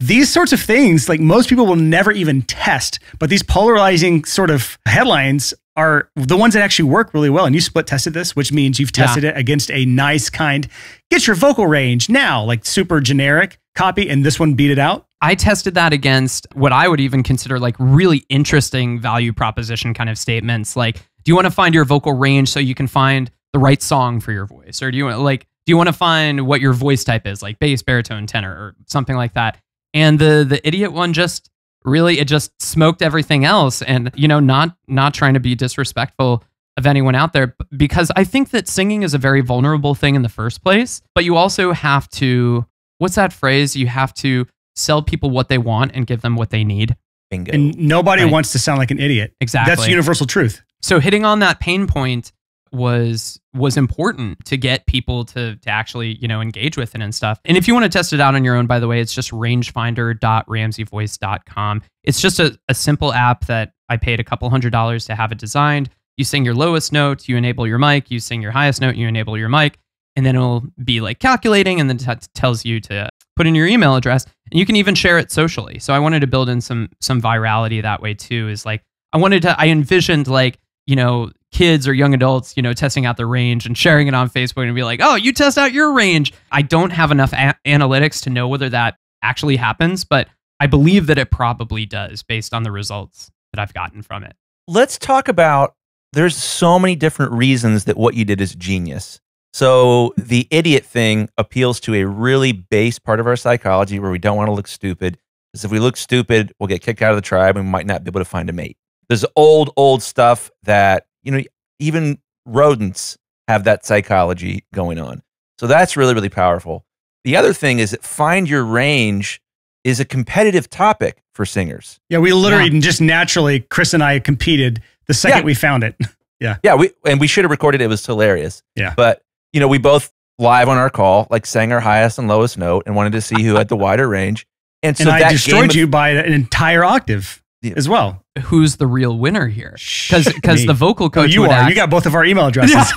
These sorts of things, like most people will never even test, but these polarizing sort of headlines are the ones that actually work really well. And you split tested this, which means you've tested yeah. it against a nice kind, get your vocal range now, like super generic copy, and this one beat it out. I tested that against what I would even consider like really interesting value proposition kind of statements. Like, do you want to find your vocal range so you can find the right song for your voice? Or do you want like, do you want to find what your voice type is, like bass, baritone, tenor, or something like that? And the the idiot one just really it just smoked everything else. And you know, not not trying to be disrespectful of anyone out there because I think that singing is a very vulnerable thing in the first place. But you also have to what's that phrase? You have to sell people what they want and give them what they need. Bingo. And nobody right. wants to sound like an idiot. Exactly. That's universal truth. So hitting on that pain point was was important to get people to to actually you know engage with it and stuff. And if you want to test it out on your own by the way it's just rangefinder.ramseyvoice.com it's just a, a simple app that i paid a couple hundred dollars to have it designed. You sing your lowest note you enable your mic you sing your highest note you enable your mic and then it'll be like calculating and then t- tells you to put in your email address. And you can even share it socially. So i wanted to build in some some virality that way too is like i wanted to i envisioned like you know kids or young adults, you know, testing out their range and sharing it on Facebook and be like, "Oh, you test out your range." I don't have enough a- analytics to know whether that actually happens, but I believe that it probably does based on the results that I've gotten from it. Let's talk about there's so many different reasons that what you did is genius. So the idiot thing appeals to a really base part of our psychology where we don't want to look stupid. Because if we look stupid, we'll get kicked out of the tribe and we might not be able to find a mate. There's old, old stuff that you know, even rodents have that psychology going on. So that's really, really powerful. The other thing is that find your range is a competitive topic for singers. Yeah, we literally yeah. just naturally, Chris and I competed the second yeah. we found it. yeah. Yeah, we and we should have recorded it. It was hilarious. Yeah. But you know, we both live on our call, like sang our highest and lowest note and wanted to see who had the wider range. And so and I destroyed of, you by an entire octave yeah. as well. Who's the real winner here? Because because the vocal oh, coach. Oh, you are. Ask, you got both of our email addresses.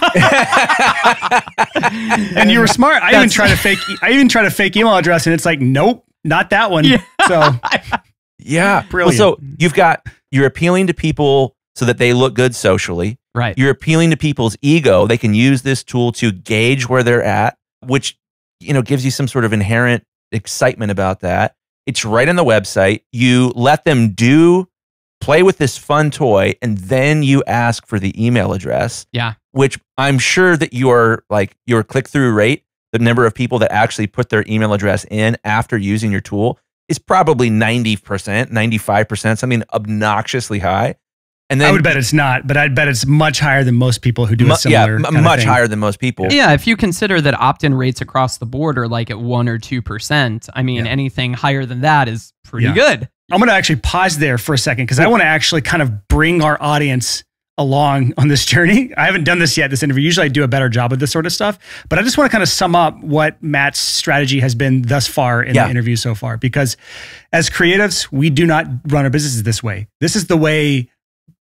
and you were smart. I even try to fake. I even try to fake email address, and it's like, nope, not that one. Yeah. So yeah, brilliant. Well, so you've got you're appealing to people so that they look good socially. Right. You're appealing to people's ego. They can use this tool to gauge where they're at, which you know gives you some sort of inherent excitement about that. It's right on the website. You let them do play with this fun toy and then you ask for the email address. Yeah. Which I'm sure that your like your click through rate, the number of people that actually put their email address in after using your tool is probably 90%, 95%, something obnoxiously high. And then I would bet it's not, but I'd bet it's much higher than most people who do mu- a similar. Yeah, m- much higher than most people. Yeah, if you consider that opt-in rates across the board are like at one or two percent, I mean, yeah. anything higher than that is pretty yeah. good. I'm going to actually pause there for a second because I want to actually kind of bring our audience along on this journey. I haven't done this yet, this interview. Usually I do a better job of this sort of stuff, but I just want to kind of sum up what Matt's strategy has been thus far in Yeah. the interview so far. Because as creatives, we do not run our businesses this way. This is the way,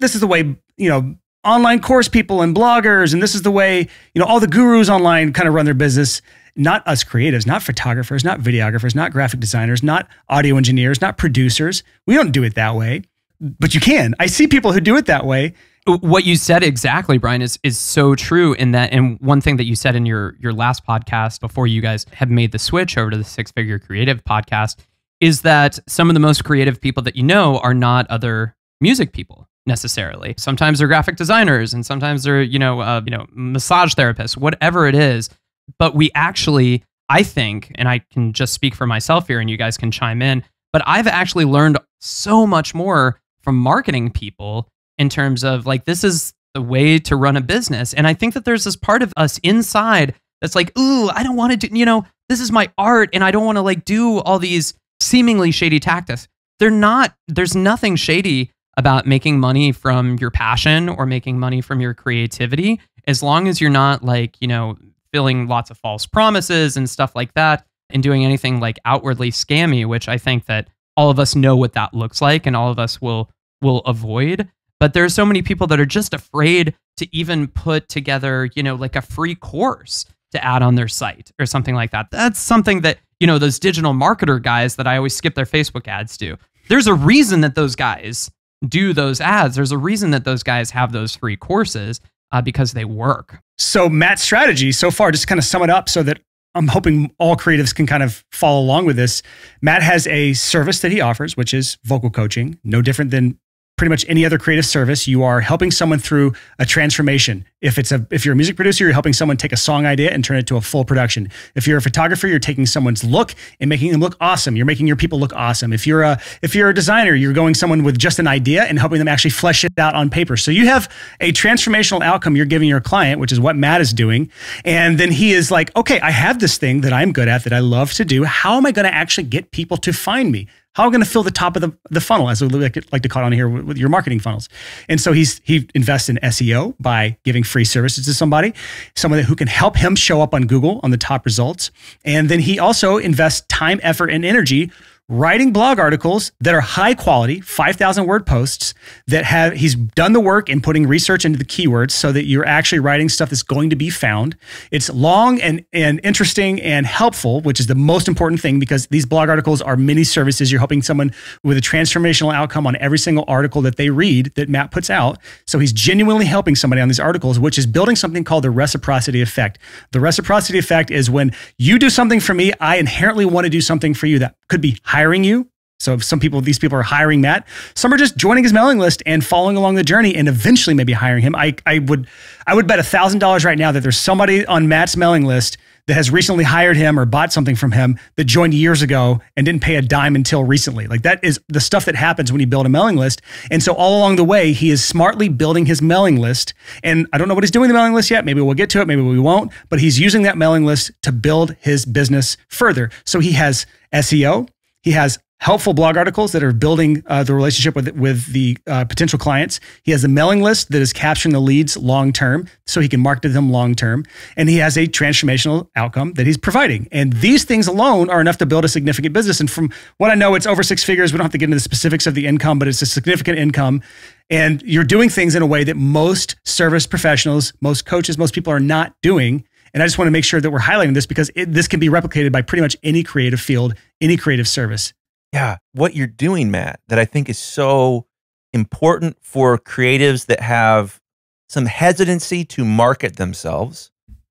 this is the way, you know, online course people and bloggers, and this is the way, you know, all the gurus online kind of run their business. Not us creatives, not photographers, not videographers, not graphic designers, not audio engineers, not producers. We don't do it that way, but you can. I see people who do it that way. what you said exactly brian is is so true in that and one thing that you said in your your last podcast before you guys have made the switch over to the six figure creative podcast is that some of the most creative people that you know are not other music people necessarily. Sometimes they're graphic designers and sometimes they're you know uh, you know massage therapists whatever it is. But we actually i think and i can just speak for myself here and you guys can chime in but i've actually learned so much more from marketing people in terms of like this is the way to run a business. And i think that there's this part of us inside that's like ooh i don't want to do you know this is my art and i don't want to like do all these seemingly shady tactics. They're not there's nothing shady about making money from your passion or making money from your creativity as long as you're not like you know filling lots of false promises and stuff like that and doing anything like outwardly scammy which i think that all of us know what that looks like and all of us will will avoid. But there's so many people that are just afraid to even put together you know like a free course to add on their site or something like that. That's something that you know those digital marketer guys that i always skip their facebook ads do there's a reason that those guys do those ads there's a reason that those guys have those free courses uh, because they work So Matt's strategy so far, just kind of sum it up so that I'm hoping all creatives can kind of follow along with this. Matt has a service that he offers, which is vocal coaching, no different than pretty much any other creative service. You are helping someone through a transformation. If it's a if you're a music producer, you're helping someone take a song idea and turn it to a full production. If you're a photographer, you're taking someone's look and making them look awesome. You're making your people look awesome. If you're a if you're a designer, you're going someone with just an idea and helping them actually flesh it out on paper. So you have a transformational outcome you're giving your client, which is what Matt is doing. And then he is like, okay, I have this thing that I'm good at that I love to do. How am I going to actually get people to find me? How am I going to fill the top of the, the funnel, as we like, like to call it on here with, with your marketing funnels? And so he's he invests in SEO by giving free services to somebody, someone who can help him show up on Google on the top results. And then he also invests time, effort, and energy writing blog articles that are high quality, 5,000 word posts that have, he's done the work in putting research into the keywords so that you're actually writing stuff that's going to be found. It's long and, and interesting and helpful, which is the most important thing because these blog articles are mini services. You're helping someone with a transformational outcome on every single article that they read that Matt puts out. So he's genuinely helping somebody on these articles, which is building something called the reciprocity effect. The reciprocity effect is when you do something for me, I inherently want to do something for you that could be hiring you. So if some people, these people are hiring Matt. Some are just joining his mailing list and following along the journey, and eventually maybe hiring him. I, I would, I would bet a thousand dollars right now that there's somebody on Matt's mailing list that has recently hired him or bought something from him that joined years ago and didn't pay a dime until recently. Like that is the stuff that happens when you build a mailing list. And so all along the way, he is smartly building his mailing list. And I don't know what he's doing the mailing list yet. Maybe we'll get to it. Maybe we won't. But he's using that mailing list to build his business further. So he has SEO. He has helpful blog articles that are building uh, the relationship with with the uh, potential clients. He has a mailing list that is capturing the leads long term, so he can market them long term, and he has a transformational outcome that he's providing. And these things alone are enough to build a significant business. And from what I know, it's over six figures. We don't have to get into the specifics of the income, but it's a significant income. And you're doing things in a way that most service professionals, most coaches, most people are not doing. And I just want to make sure that we're highlighting this because it, this can be replicated by pretty much any creative field, any creative service. Yeah. What you're doing, Matt, that I think is so important for creatives that have some hesitancy to market themselves.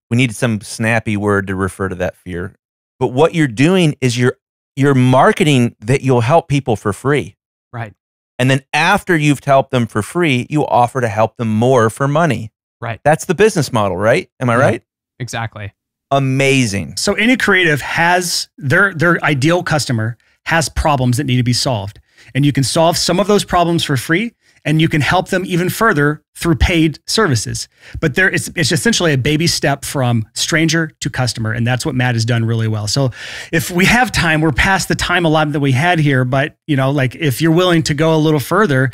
We need some snappy word to refer to that fear. But what you're doing is you're you're marketing that you'll help people for free. right And then after you've helped them for free, you offer to help them more for money. right That's the business model, right? Am I Yeah. right? exactly Amazing. So any creative has their their ideal customer has problems that need to be solved. And you can solve some of those problems for free and you can help them even further through paid services. But there it's it's essentially a baby step from stranger to customer and that's what Matt has done really well. So if we have time, we're past the time allotment that we had here, but you know, like if you're willing to go a little further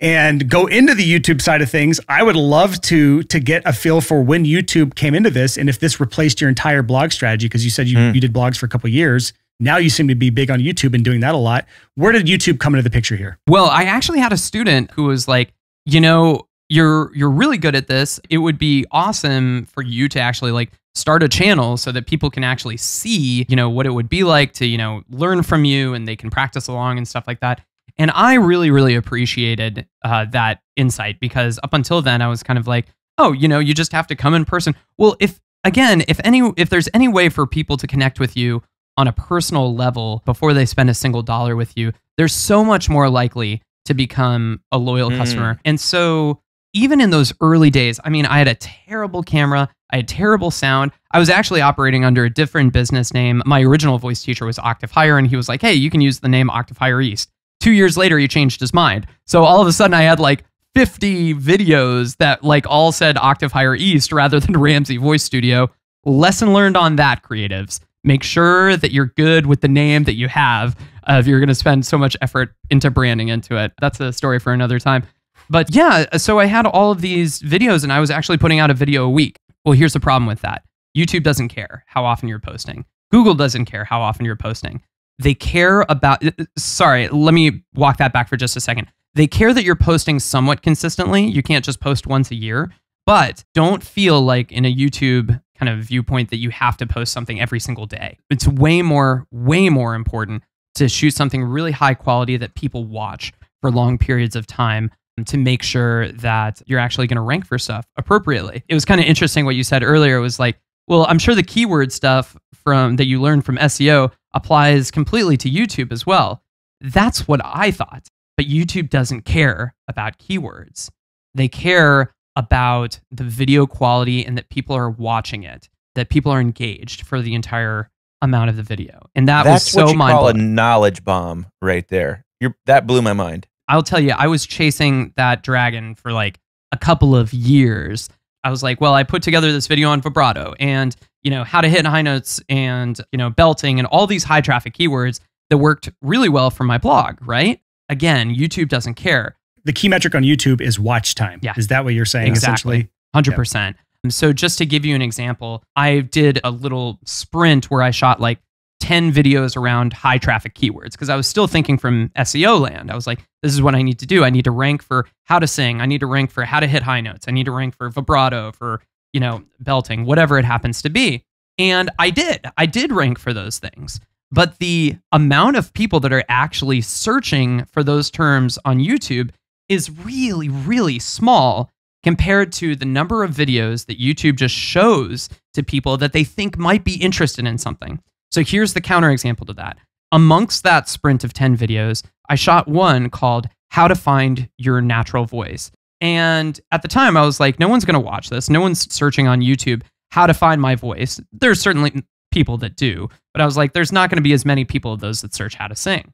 and go into the YouTube side of things, I would love to to get a feel for when YouTube came into this and if this replaced your entire blog strategy because you said you, mm. you did blogs for a couple years. Now you seem to be big on YouTube and doing that a lot. Where did YouTube come into the picture here? Well, I actually had a student who was like, you know, you're you're really good at this. It would be awesome for you to actually like start a channel so that people can actually see, you know, what it would be like to, you know, learn from you and they can practice along and stuff like that. And I really, really appreciated uh, that insight because up until then I was kind of like, oh, you know, you just have to come in person. Well, if again, if any, if there's any way for people to connect with you on a personal level before they spend a single dollar with you, they're so much more likely to become a loyal mm. customer. And so even in those early days, I mean, I had a terrible camera, I had terrible sound. I was actually operating under a different business name. My original voice teacher was Octave Higher, and he was like, hey, you can use the name Octave Higher East. Two years later, he changed his mind. So all of a sudden, I had like 50 videos that like all said Octave Higher East rather than Ramsey Voice Studio. Lesson learned on that, creatives. Make sure that you're good with the name that you have uh, if you're going to spend so much effort into branding into it. That's a story for another time. But yeah, so I had all of these videos and I was actually putting out a video a week. Well, here's the problem with that YouTube doesn't care how often you're posting, Google doesn't care how often you're posting. They care about, uh, uh, sorry, let me walk that back for just a second. They care that you're posting somewhat consistently. You can't just post once a year, but don't feel like in a YouTube kind of viewpoint that you have to post something every single day. It's way more, way more important to shoot something really high quality that people watch for long periods of time to make sure that you're actually going to rank for stuff appropriately. It was kind of interesting what you said earlier. It was like, well, I'm sure the keyword stuff from that you learned from SEO applies completely to YouTube as well. That's what I thought. But YouTube doesn't care about keywords. They care about the video quality and that people are watching it, that people are engaged for the entire amount of the video. And that That's was so what you call a knowledge bomb right there. You're, that blew my mind. I'll tell you, I was chasing that dragon for like a couple of years. I was like, well, I put together this video on vibrato and, you know, how to hit high notes and, you know, belting and all these high traffic keywords that worked really well for my blog, right? Again, YouTube doesn't care. The key metric on YouTube is watch time. Yeah. Is that what you're saying exactly. essentially? 100%. Yeah. So just to give you an example, I did a little sprint where I shot like 10 videos around high traffic keywords because I was still thinking from SEO land. I was like, this is what I need to do. I need to rank for how to sing. I need to rank for how to hit high notes. I need to rank for vibrato, for, you know, belting, whatever it happens to be. And I did. I did rank for those things. But the amount of people that are actually searching for those terms on YouTube is really, really small compared to the number of videos that YouTube just shows to people that they think might be interested in something. So here's the counterexample to that. Amongst that sprint of 10 videos, I shot one called How to Find Your Natural Voice. And at the time, I was like, no one's going to watch this. No one's searching on YouTube how to find my voice. There's certainly people that do, but I was like, there's not going to be as many people of those that search how to sing.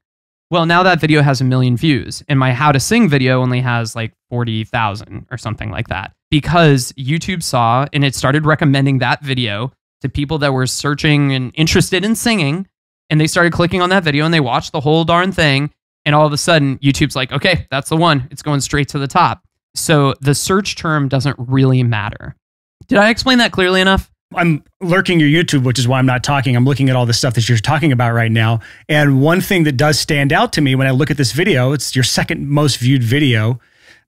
Well, now that video has a million views, and my how to sing video only has like 40,000 or something like that because YouTube saw and it started recommending that video to people that were searching and interested in singing. And they started clicking on that video and they watched the whole darn thing. And all of a sudden, YouTube's like, okay, that's the one. It's going straight to the top. So the search term doesn't really matter. Did I explain that clearly enough? I'm lurking your YouTube, which is why I'm not talking. I'm looking at all the stuff that you're talking about right now. And one thing that does stand out to me when I look at this video, it's your second most viewed video,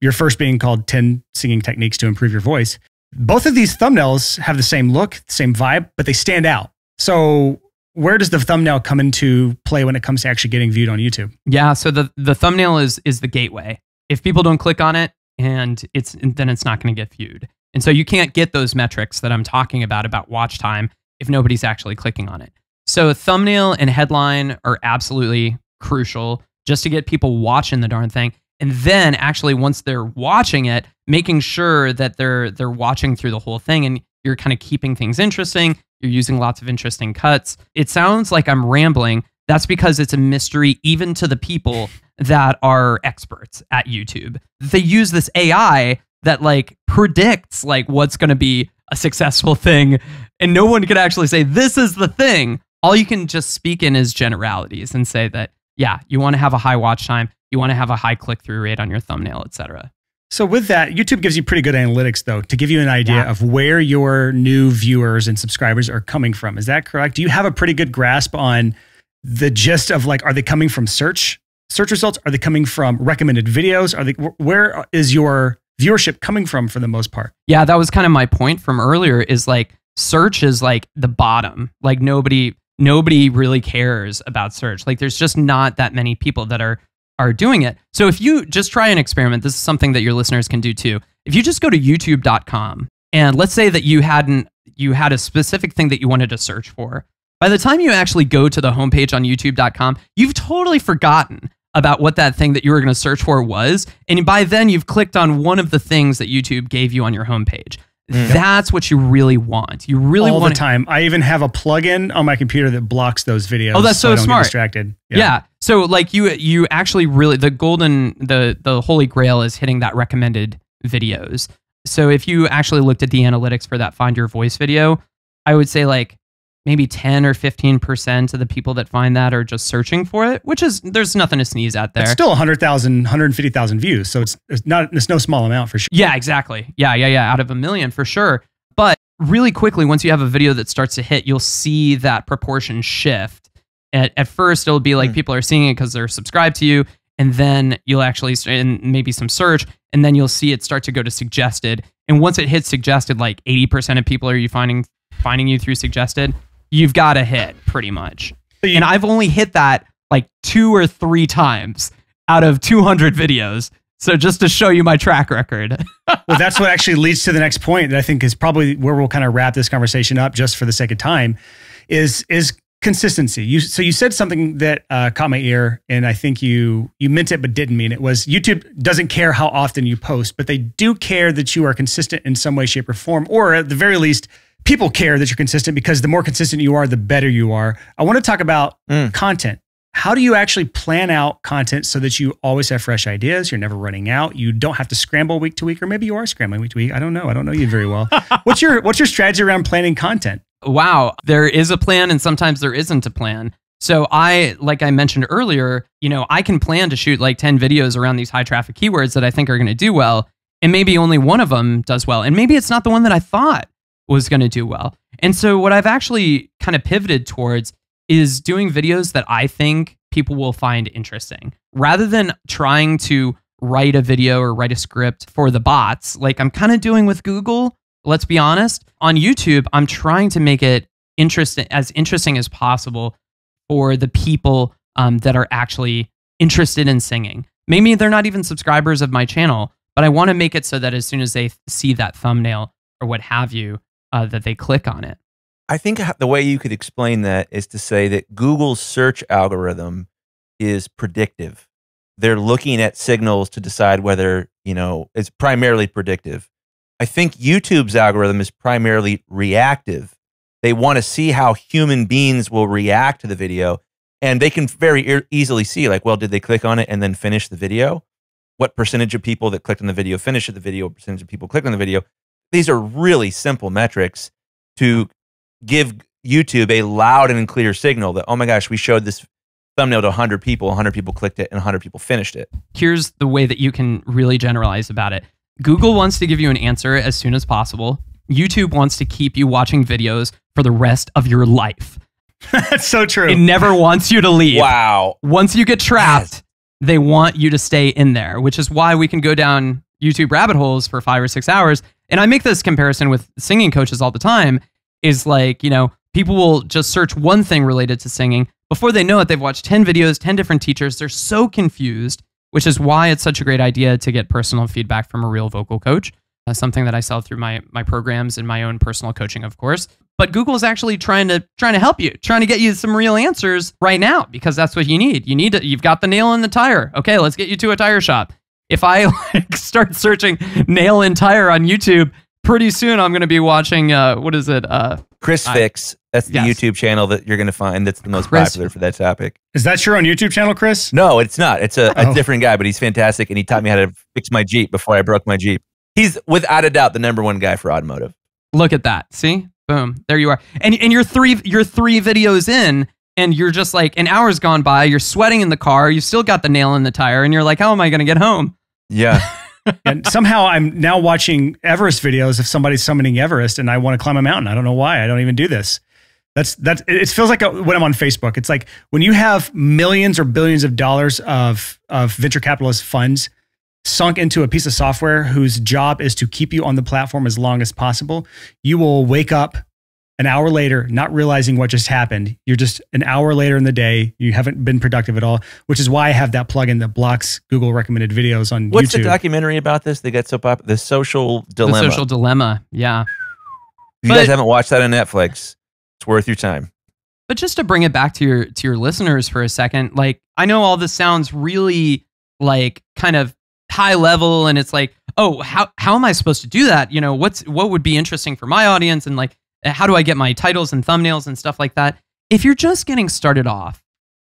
your first being called 10 Singing Techniques to Improve Your Voice. Both of these thumbnails have the same look, same vibe, but they stand out. So where does the thumbnail come into play when it comes to actually getting viewed on YouTube? Yeah, so the the thumbnail is is the gateway. If people don't click on it and it's then it's not going to get viewed. And so you can't get those metrics that I'm talking about about watch time if nobody's actually clicking on it. So thumbnail and headline are absolutely crucial just to get people watching the darn thing and then actually once they're watching it making sure that they're they're watching through the whole thing and you're kind of keeping things interesting you're using lots of interesting cuts it sounds like i'm rambling That's because it's a mystery even to the people that are experts at YouTube. They use this AI that like predicts like what's going to be a successful thing and no one could actually say this is the thing. All you can just speak in is generalities and say that yeah, you want to have a high watch time, you want to have a high click through rate on your thumbnail, etc. So with that, YouTube gives you pretty good analytics though to give you an idea Yeah. of where your new viewers and subscribers are coming from. Is that correct? Do you have a pretty good grasp on the gist of like are they coming from search search results? Are they coming from recommended videos? Are they where is your viewership coming from for the most part? Yeah, that was kind of my point from earlier is like search is like the bottom. Like nobody nobody really cares about search. Like there's just not that many people that are are doing it. So if you just try an experiment, this is something that your listeners can do too. If you just go to youtube.com and let's say that you hadn't you had a specific thing that you wanted to search for. By the time you actually go to the homepage on youtube.com, you've totally forgotten about what that thing that you were going to search for was. And by then, you've clicked on one of the things that YouTube gave you on your homepage. Mm. That's what you really want. You really All want the time. I even have a plugin on my computer that blocks those videos. Oh, that's so I don't smart. Get distracted. Yeah. So like you you actually really the golden the the holy grail is hitting that recommended videos. So if you actually looked at the analytics for that find your voice video, I would say like maybe 10 or 15% of the people that find that are just searching for it, which is there's nothing to sneeze at there. It's still 100,000, 150,000 views. So it's, it's not, it's no small amount for sure. Yeah, exactly. Yeah, yeah, yeah. Out of a million for sure. But really quickly, once you have a video that starts to hit, you'll see that proportion shift. At, at first, it'll be like Hmm. people are seeing it because they're subscribed to you. And then you'll actually, and maybe some search, and then you'll see it start to go to suggested. And once it hits suggested, like 80% of people are you finding finding you through suggested, you've got to hit pretty much. You- And I've only hit that like two or three times out of 200 videos. So just to show you my track record. well, that's what actually leads to the next point that I think is probably where we'll kind of wrap this conversation up, just for the sake of time, is is consistency. You so you said something that uh, caught my ear, and I think you you meant it but didn't mean it. Was YouTube doesn't care how often you post, but they do care that you are consistent in some way, shape, or form, or at the very least. People care that you're consistent because the more consistent you are, the better you are. I want to talk about Mm. content. How do you actually plan out content so that you always have fresh ideas? You're never running out. You don't have to scramble week to week, or maybe you are scrambling week to week. I don't know. I don't know you very well. what's your What's your strategy around planning content? wow, there is a plan and sometimes there isn't a plan. So I, like I mentioned earlier, you know, I can plan to shoot like 10 videos around these high traffic keywords that I think are going to do well. And maybe only one of them does well. And maybe it's not the one that I thought was going to do well. And so what I've actually kind of pivoted towards is doing videos that I think people will find interesting. Rather than trying to write a video or write a script for the bots like I'm kind of doing with Google let's be honest. On youtube i'm trying to make it interesting as interesting as possible for the people um, that are actually interested in singing. Maybe they're not even subscribers of my channel but i want to make it so that as soon as they see that thumbnail or what have you uh, that they click on it I think the way you could explain that is to say that Google's search algorithm is predictive. They're looking at signals to decide whether, you know, it's primarily predictive. I think YouTube's algorithm is primarily reactive. They want to see how human beings will react to the video. And they can very easily see, like, well, did they click on it and then finish the video? What percentage of people that clicked on the video finished the video? What percentage of people clicked on the video? These are really simple metrics to give YouTube a loud and clear signal that, oh my gosh, we showed this thumbnail to 100 people, 100 people clicked it, and 100 people finished it. here's the way that you can really generalize about it Google wants to give you an answer as soon as possible. YouTube wants to keep you watching videos for the rest of your life. That's so true. It never wants you to leave. Wow. Once you get trapped, they want you to stay in there, which is why we can go down YouTube rabbit holes for five or six hours. And I make this comparison with singing coaches all the time is like, you know, people will just search one thing related to singing. Before they know it, they've watched 10 videos, 10 different teachers. They're so confused, which is why it's such a great idea to get personal feedback from a real vocal coach. Something that I sell through my my programs and my own personal coaching, of course. But Google is actually trying to trying to help you, trying to get you some real answers right now because that's what you need. You need to, you've got the nail in the tire. Okay, let's get you to a tire shop. If I like start searching nail and tire on YouTube, pretty soon I'm going to be watching uh what is it? Uh Chris I- Fix That's the Yes. YouTube channel that you're going to find that's the most Chris- popular for that topic. Is that your own YouTube channel, Chris? No, it's not. It's a, a Oh. different guy, but he's fantastic, and he taught me how to fix my Jeep before I broke my Jeep. He's without a doubt the number one guy for automotive. Look at that. See? Boom. There you are. And and you're three you're three videos in and you're just like an hour's gone by, you're sweating in the car, you still got the nail in the tire and you're like, "How am I going to get home?" Yeah. and somehow I'm now watching Everest videos of somebody summoning Everest, and I want to climb a mountain. I don't know why. I don't even do this. That's that's. It it feels like a, when I'm on Facebook. It's like when you have millions or billions of dollars of of venture capitalist funds sunk into a piece of software whose job is to keep you on the platform as long as possible. You will wake up an hour later, not realizing what just happened. You're just an hour later in the day. You haven't been productive at all, which is why I have that plugin that blocks Google recommended videos on YouTube. What's YouTube. the documentary about this? They got so popular. The Social Dilemma. The social dilemma. Yeah. if you guys haven't watched that on Netflix, it's worth your time. But just to bring it back to your to your listeners for a second, like I know all this sounds really like kind of high level and it's like, "Oh, how how am I supposed to do that? You know, what's what would be interesting for my audience and like how do I get my titles and thumbnails and stuff like that?" If you're just getting started off,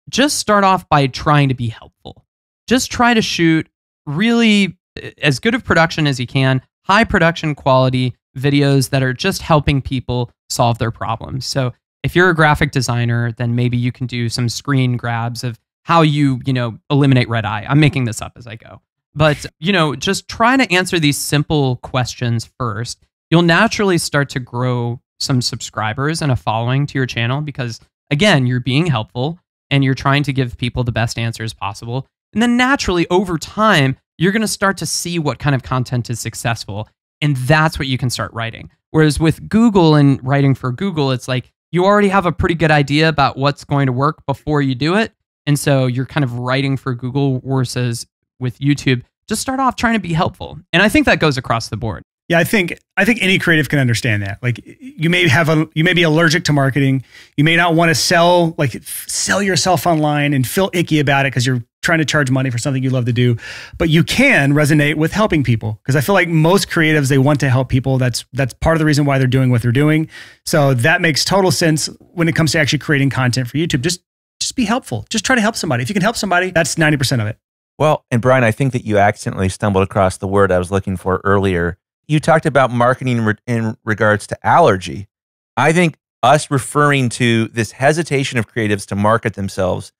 just start off by trying to be helpful. Just try to shoot really uh, as good of production as you can, high production quality videos that are just helping people solve their problems. So if you're a graphic designer, then maybe you can do some screen grabs of how you, you know, eliminate red eye. I'm making this up as I go. But, you know, just try to answer these simple questions first. You'll naturally start to grow some subscribers and a following to your channel because again, you're being helpful and you're trying to give people the best answers possible. And then naturally over time, you're going to start to see what kind of content is successful and that's what you can start writing. Whereas with Google and writing for Google, it's like you already have a pretty good idea about what's going to work before you do it. And so you're kind of writing for Google versus with YouTube. Just start off trying to be helpful. And I think that goes across the board. Yeah, I think I think any creative can understand that. Like you may have a you may be allergic to marketing. You may not want to sell like sell yourself online and feel icky about it because you're trying to charge money for something you love to do. But you can resonate with helping people because I feel like most creatives they want to help people. That's that's part of the reason why they're doing what they're doing. So that makes total sense when it comes to actually creating content for YouTube. Just just be helpful. Just try to help somebody. If you can help somebody, that's 90% of it. Well, and Brian, I think that you accidentally stumbled across the word I was looking for earlier. You talked about marketing in regards to allergy. I think us referring to this hesitation of creatives to market themselves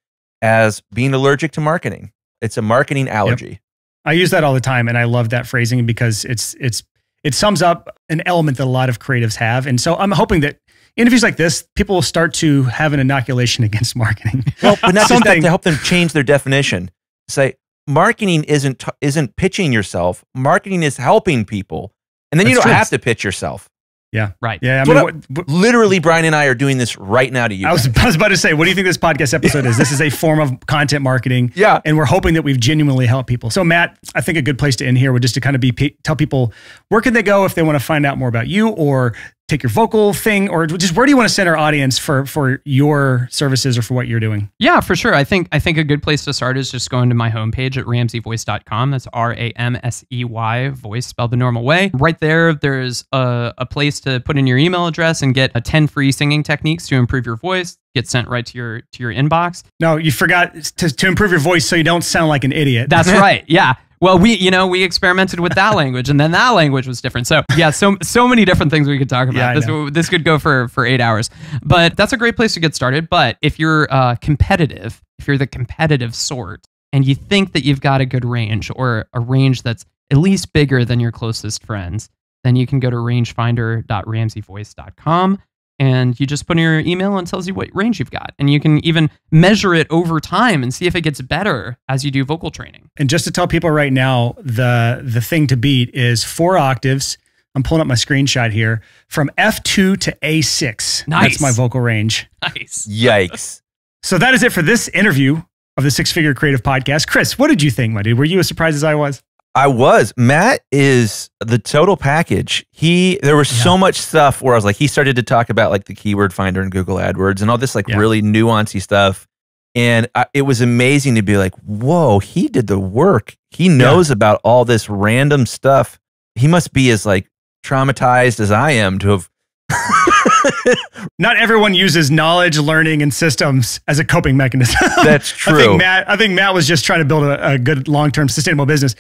as being allergic to marketing. It's a marketing allergy. I use that all the time, and I love that phrasing because it's it's it sums up an element that a lot of creatives have. And so I'm hoping that interviews like this, people will start to have an inoculation against marketing. Well, but not just that, Something. to help them change their definition. Say marketing isn't isn't pitching yourself. Marketing is helping people, and then you don't true. have to pitch yourself. Yeah. Right. Yeah, I mean, up? what, what- Literally, Brian and I are doing this right now to you. I was. I was about to say, what do you think this podcast episode is? This is a form of content marketing. yeah. And we're hoping that we've genuinely helped people. So, Matt, I think a good place to end here would just to kind of be pe- tell people where can they go if they want to find out more about you or take your vocal thing, or just where do you want to send our audience for for your services or for what you're doing? Yeah, for sure. I think I think a good place to start is just going to my homepage at ramseyvoice.com. That's R A M S E Y voice spelled the normal way. Right there, there's a, a place to put in your email address and get a 10 free singing techniques to improve your voice. Get sent right to your to your inbox. No, you forgot to, to improve your voice so you don't sound like an idiot. That's right. Yeah. Well, we you know we experimented with that language, and then that language was different. So yeah, so so many different things we could talk about. Yeah, this this could go for for eight hours, but that's a great place to get started. But if you're uh, competitive, if you're the competitive sort, and you think that you've got a good range or a range that's at least bigger than your closest friends, then you can go to rangefinder.ramseyvoice.com and you just put in your email and it tells you what range you've got. And you can even measure it over time and see if it gets better as you do vocal training. And just to tell people right now, the the thing to beat is four octaves. I'm pulling up my screenshot here from F2 to A6. Nice. That's my vocal range. Nice. Yikes. So that is it for this interview of the Six Figure Creative Podcast. Chris, what did you think, my dude? Were you as surprised as I was? I was. Matt is the total package. He there was so much stuff where I was like, he started to talk about like the keyword finder and Google AdWords and all this like Yeah. really nuancy stuff. And I, it was amazing to be like, whoa, he did the work. He knows about all this random stuff. He must be as like traumatized as I am to have Not everyone uses knowledge, learning, and systems as a coping mechanism. That's I true. think Matt. I think Matt was just trying to build a, a good long-term sustainable business.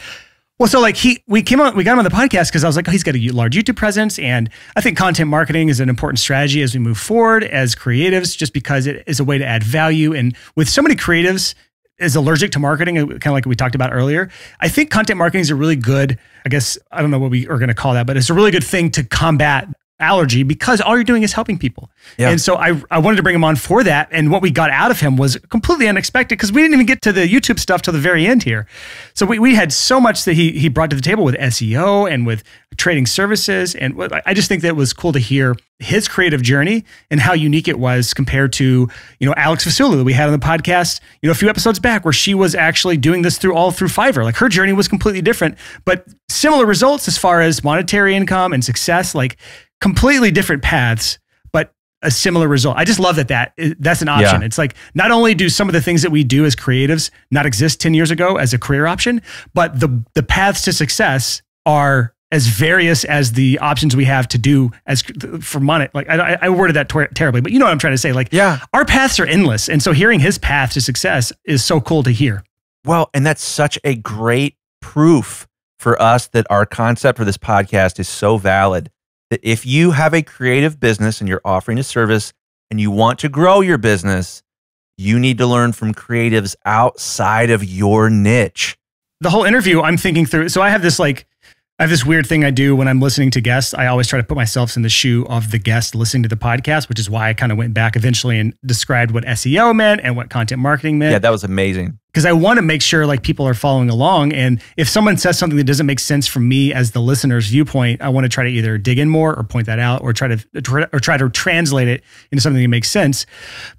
Well, so like he, we came on, we got him on the podcast because I was like, oh, he's got a large YouTube presence, and I think content marketing is an important strategy as we move forward as creatives, just because it is a way to add value. And with so many creatives is allergic to marketing, uh, kind of like we talked about earlier, I think content marketing is a really good. I guess I don't know what we are going to call that, but it's a really good thing to combat allergy because all you're doing is helping people. Yeah. And so I, I wanted to bring him on for that. And what we got out of him was completely unexpected because we didn't even get to the YouTube stuff till the very end here. So we, we had so much that he, he brought to the table with SEO and with trading services. And I just think that it was cool to hear his creative journey and how unique it was compared to, you know, Alex Vasula that we had on the podcast, you know, a few episodes back where she was actually doing this through all through Fiverr. Like her journey was completely different, but similar results as far as monetary income and success, like completely different paths, but a similar result. I just love that that that's an option. Yeah. It's like not only do some of the things that we do as creatives not exist 10 years ago as a career option, but the the paths to success are as various as the options we have to do as for money. Like I, I worded that ter- terribly, but you know what I'm trying to say. Like Yeah. our paths are endless, and so hearing his path to success is so cool to hear. Well, and that's such a great proof for us that our concept for this podcast is so valid that if you have a creative business and you're offering a service and you want to grow your business, you need to learn from creatives outside of your niche. the whole interview I'm thinking through. So I have this like I have this weird thing I do when I'm listening to guests. I always try to put myself in the shoe of the guest listening to the podcast, which is why I kind of went back eventually and described what SEO meant and what content marketing meant. Yeah, that was amazing. Because I want to make sure like people are following along. And if someone says something that doesn't make sense from me as the listener's viewpoint, I want to try to either dig in more or point that out or try to or try to translate it into something that makes sense.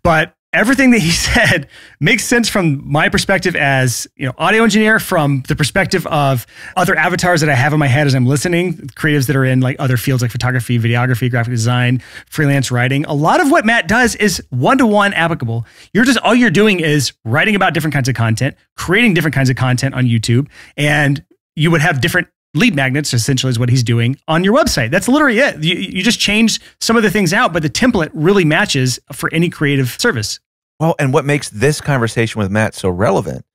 But everything that he said makes sense from my perspective as you know audio engineer from the perspective of other avatars that i have in my head as i'm listening creatives that are in like other fields like photography videography graphic design freelance writing. A lot of what matt does is one-to-one applicable. You're just all you're doing is writing about different kinds of content creating different kinds of content on youtube and you would have different lead magnets essentially is what he's doing on your website. That's literally it. You, you just change some of the things out but the template really matches for any creative service Well, and what makes this conversation with Matt so relevant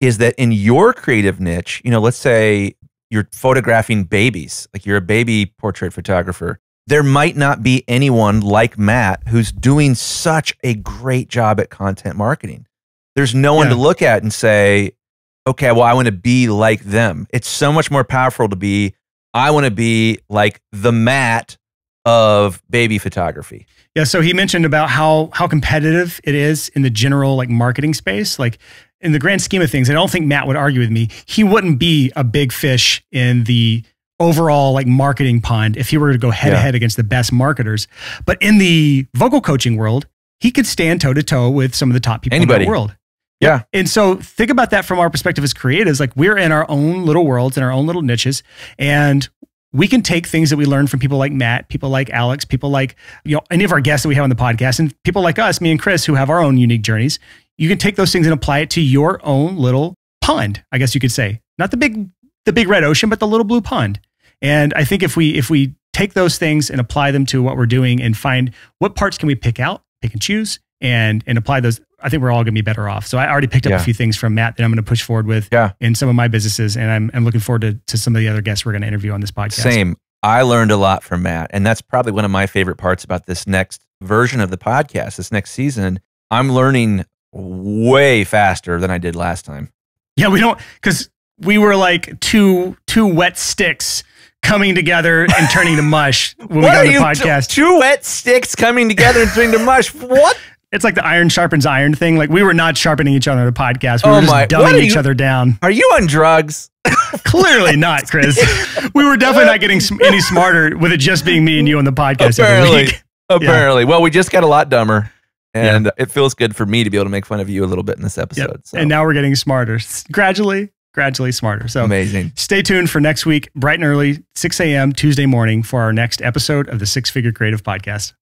is that in your creative niche, you know, let's say you're photographing babies, like you're a baby portrait photographer, there might not be anyone like Matt who's doing such a great job at content marketing. There's no one Yeah. to look at and say, okay, well, I want to be like them. It's so much more powerful to be, I want to be like the Matt of baby photography. Yeah, so he mentioned about how how competitive it is in the general like marketing space. Like in the grand scheme of things, I don't think Matt would argue with me. He wouldn't be a big fish in the overall like marketing pond if he were to go head to head against the best marketers. But in the vocal coaching world, he could stand toe to toe with some of the top people in the world. Yeah. And so think about that from our perspective as creatives. Like we're in our own little worlds and our own little niches. And we can take things that we learn from people like Matt, people like Alex, people like, you know, any of our guests that we have on the podcast, and people like us, me and Chris, who have our own unique journeys. You can take those things and apply it to your own little pond, I guess you could say. Not the big the big red ocean, but the little blue pond. And I think if we if we take those things and apply them to what we're doing and find what parts can we pick out, pick and choose, and and apply those, I think we're all going to be better off. So I already picked up Yeah. a few things from Matt that I'm going to push forward with Yeah. in some of my businesses, and I'm I'm looking forward to to some of the other guests we're going to interview on this podcast. Same. I learned a lot from Matt. And that's probably one of my favorite parts about this next version of the podcast, this next season. I'm learning way faster than I did last time. Yeah, we don't because we were like two two wet sticks coming together and turning to mush when we got on the podcast. Two wet sticks coming together and turning to mush. What? It's like the iron sharpens iron thing. Like we were not sharpening each other on the podcast. We Oh were just my- dumbing each you- other down. Are you on drugs? Clearly not, Chris. we were definitely not getting any smarter with it just being me and you on the podcast every Apparently. week. Apparently. Well, we just got a lot dumber. And it feels good for me to be able to make fun of you a little bit in this episode. Yep. So And now we're getting smarter, gradually, gradually smarter. So amazing. stay tuned for next week, bright and early, 6 a.m. Tuesday morning for our next episode of the Six Figure Creative Podcast.